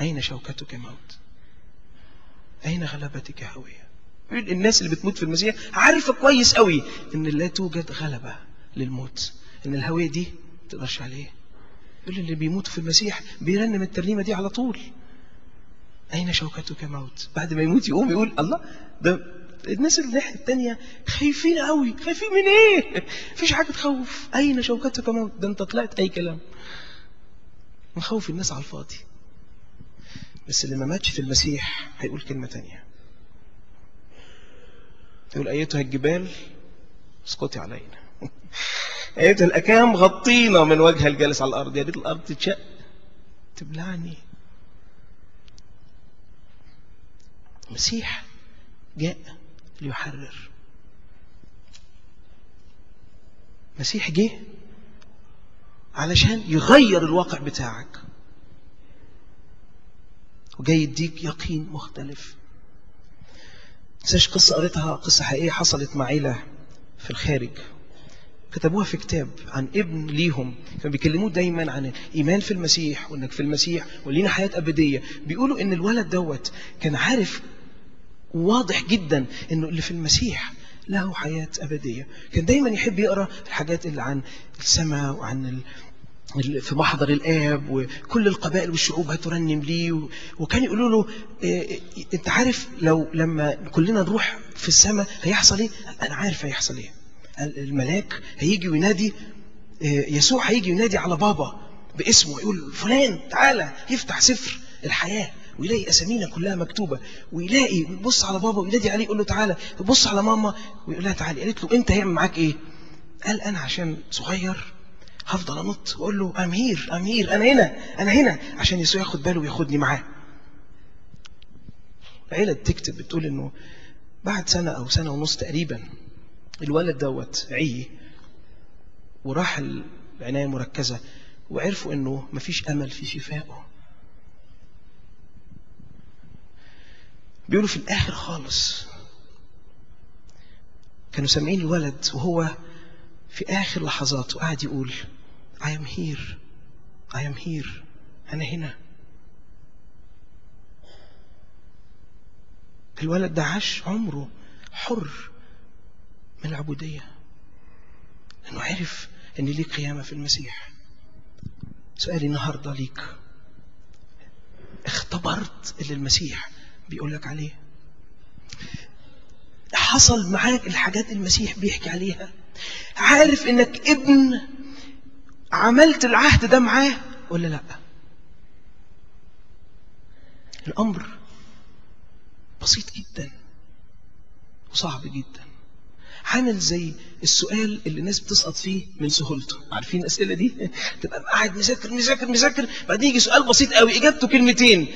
أين شوكتك موت؟ أين غلبتك هوية؟ يقول الناس اللي بتموت في المسيح عارفة كويس قوي إن لا توجد غلبة للموت. إن الهوية دي ما تقدرش عليه. يقول اللي بيموت في المسيح بيرنم الترنيمة دي على طول. أين شوكتك موت؟ بعد ما يموت يقوم يقول الله ده الناس اللي الناحية التانية خايفين قوي. خايفين من إيه؟ مفيش حاجة تخوف. أين شوكتك موت ده أنت طلعت أي كلام. نخوف الناس على الفاضي. بس اللي ما ماتش في المسيح هيقول كلمة تانية. يقول أيتها الجبال اسقطي علينا. أيتها الأكام غطينا من وجه الجالس على الأرض. يا ريت الأرض تتشق تبلعني. المسيح جاء ليحرر المسيح جه علشان يغير الواقع بتاعك. وجاي يديك يقين مختلف. تنساش قصة قريتها قصة حقيقية حصلت مع عيلة في الخارج. كتبوها في كتاب عن ابن ليهم. كانوا بيكلموه دايما عن الإيمان في المسيح وإنك في المسيح ولينا حياة أبدية. بيقولوا إن الولد دوت كان عارف واضح جدا إنه اللي في المسيح له حياة أبدية. كان دايما يحب يقرأ الحاجات اللي عن السماء وعن ال... في محضر الآب وكل القبائل والشعوب هترنم ليه وكان يقولوا له إيه، إيه، أنت عارف لو لما كلنا نروح في السماء هيحصل إيه؟ أنا عارف هيحصل إيه. الملاك هيجي وينادي إيه، يسوع هيجي ينادي على بابا باسمه يقول فلان تعالى يفتح سفر الحياة. ويلاقي أسامينا كلها مكتوبة ويلاقي يبص على بابا وينادي عليه يقول له تعالى يبص على ماما ويقول لها تعالى قالت له أنت هيعمل معاك إيه؟ قال أنا عشان صغير هفضل أنط وأقول له أمير أمير أنا هنا أنا هنا عشان يسوع ياخد باله وياخدني معاه. العيلة بتكتب بتقول إنه بعد سنة أو سنة ونص تقريبا الولد دوت عي وراح العناية المركزة وعرفوا إنه مفيش أمل في شفائه. بيقولوا في الآخر خالص. كانوا سامعين الولد وهو في آخر لحظاته قاعد يقول I am here. I am here. أنا هنا. الولد ده عاش عمره حر من العبودية. لأنه عرف أن ليه قيامة في المسيح. سؤالي النهاردة ليك. اختبرت اللي المسيح بيقول لك عليه. حصل معاك الحاجات المسيح بيحكي عليها. عارف إنك ابن عملت العهد ده معاه ولا لأ؟ الأمر بسيط جدا وصعب جدا. عامل زي السؤال اللي الناس بتسقط فيه من سهولته. عارفين الأسئلة دي؟ تبقى قاعد مذاكر مذاكر مذاكر بعدين يجي سؤال بسيط قوي. إجابته كلمتين.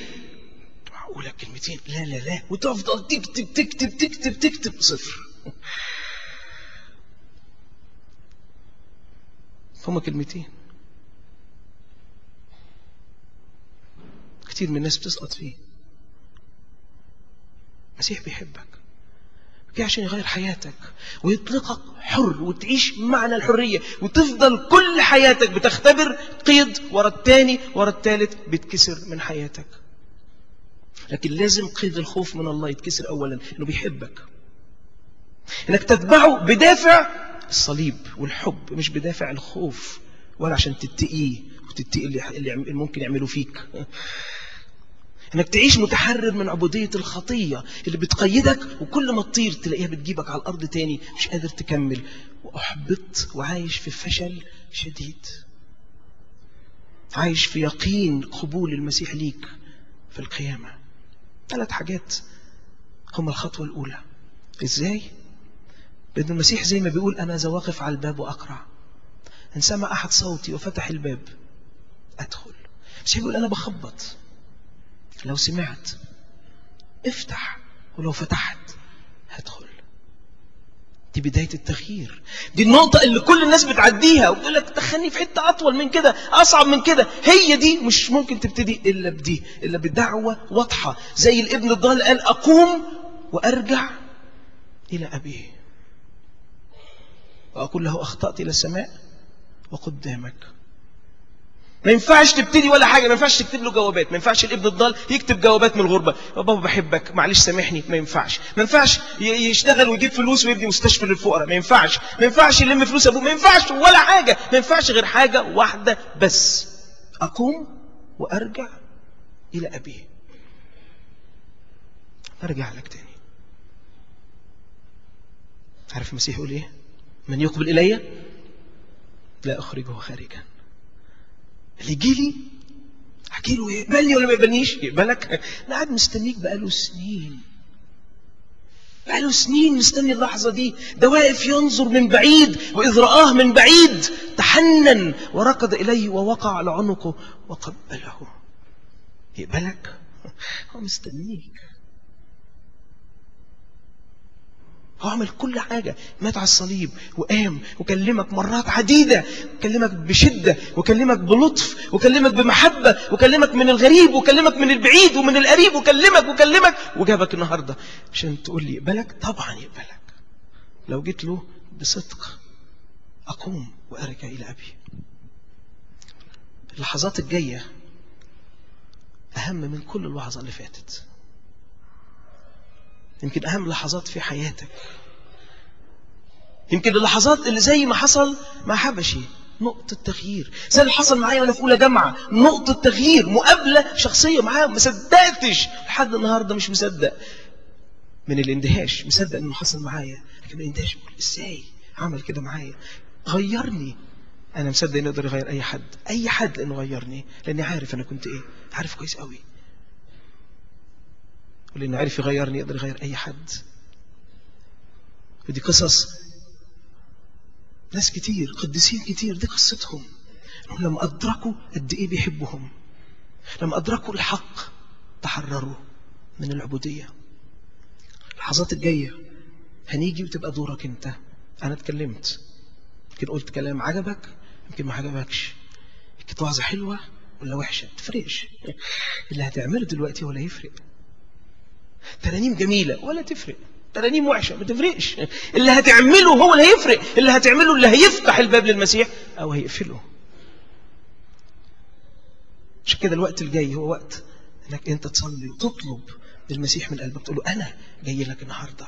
معقوله كلمتين. لا لا لا. وتفضل. تكتب تكتب تكتب تكتب صفر. هما كلمتين. كتير من الناس بتسقط فيه. المسيح بيحبك. جاي عشان يغير حياتك ويطلقك حر وتعيش معنى الحرية وتفضل كل حياتك بتختبر قيد ورا التاني ورا التالت بيتكسر من حياتك. لكن لازم قيد الخوف من الله يتكسر أولا إنه بيحبك. إنك تتبعه بدافع الصليب والحب مش بدافع الخوف ولا عشان تتقيه وتتقي اللي ممكن يعملوا فيك. إنك تعيش متحرر من عبودية الخطية اللي بتقيدك وكل ما تطير تلاقيها بتجيبك على الأرض تاني مش قادر تكمل. وأحبطت وعايش في فشل شديد. عايش في يقين قبول المسيح ليك في القيامة. ثلاث حاجات هما الخطوة الأولى. إزاي؟ بأن المسيح زي ما بيقول أنا ذا واقف على الباب وأقرع. إن سمع أحد صوتي وفتح الباب أدخل. مش بيقول أنا بخبط. لو سمعت افتح. ولو فتحت هدخل. دي بداية التغيير. دي النقطة اللي كل الناس بتعديها وتقول لك دخلني في حتة أطول من كده أصعب من كده. هي دي مش ممكن تبتدي إلا بدي إلا بدعوة واضحة. زي الابن الضال قال أقوم وأرجع إلى أبيه. وأقول له أخطأت إلى السماء وقدامك ما ينفعش تبتدي ولا حاجة ما ينفعش تكتب له جوابات ما ينفعش الابن الضال يكتب جوابات من الغربة. يا بابا بحبك معلش سامحني ما ينفعش. ما ينفعش يشتغل ويجيب فلوس ويبني مستشفى للفقراء ما ينفعش. ما ينفعش يلم فلوس أبوه ما ينفعش ولا حاجة. ما ينفعش غير حاجة واحدة بس. أقوم وأرجع إلى أبيه. أرجع لك تاني. عارف المسيح يقول إيه؟ من يقبل إلي لا أخرجه خارجا. اللي يجي لي أحكي له يقبلني ولا ما يقبلنيش؟ يقبلك؟ أنا قاعد مستنيك بقاله سنين. بقاله سنين مستني اللحظة دي. ده واقف ينظر من بعيد وإذ رآه من بعيد تحنن وركض إليه ووقع على عنقه وقبله. يقبلك؟ هو مستنيك. هو عمل كل حاجة. مات على الصليب وقام وكلمك مرات عديدة. وكلمك بشدة وكلمك بلطف وكلمك بمحبة وكلمك من الغريب وكلمك من البعيد ومن القريب وكلمك وكلمك. وجابك النهاردة عشان تقول لي يقبلك طبعا يقبلك لو جيت له بصدق أقوم وأرجع إلى أبي. اللحظات الجاية أهم من كل الوعظة اللي فاتت. يمكن أهم لحظات في حياتك. يمكن اللحظات اللي زي ما حصل مع حبشي نقطة تغيير. زي اللي حصل معايا وأنا في أولى جامعة نقطة تغيير مقابلة شخصية معاه ما صدقتش. لحد النهاردة مش مصدق. من الاندهاش مصدق إنه حصل معايا لكن الاندهاش بقول إزاي؟ عمل كده معايا. غيرني. أنا مصدق إنه يقدر يغير أي حد. أي حد إنه غيرني لأني عارف أنا كنت إيه. عارف كويس قوي ولأنه عرف يغيرني يقدر يغير أي حد. ودي قصص ناس كتير قديسين كتير دي قصتهم. لما أدركوا قد إيه بيحبهم لما أدركوا الحق تحرروا من العبودية. اللحظات الجاية هنيجي وتبقى دورك أنت. أنا اتكلمت. يمكن قلت كلام عجبك يمكن ما عجبكش. وعظه حلوة ولا وحشة. ما تفرقش. اللي هتعمله دلوقتي ولا يفرق. ترانيم جميلة ولا تفرق. ترانيم وحشة ما تفرقش. اللي هتعمله هو اللي هيفرق. اللي هتعمله اللي هيفتح الباب للمسيح أو هيقفله. عشان كده الوقت الجاي هو وقت إنك أنت تصلي وتطلب للمسيح من قلبك. تقول له أنا جاي لك النهارده.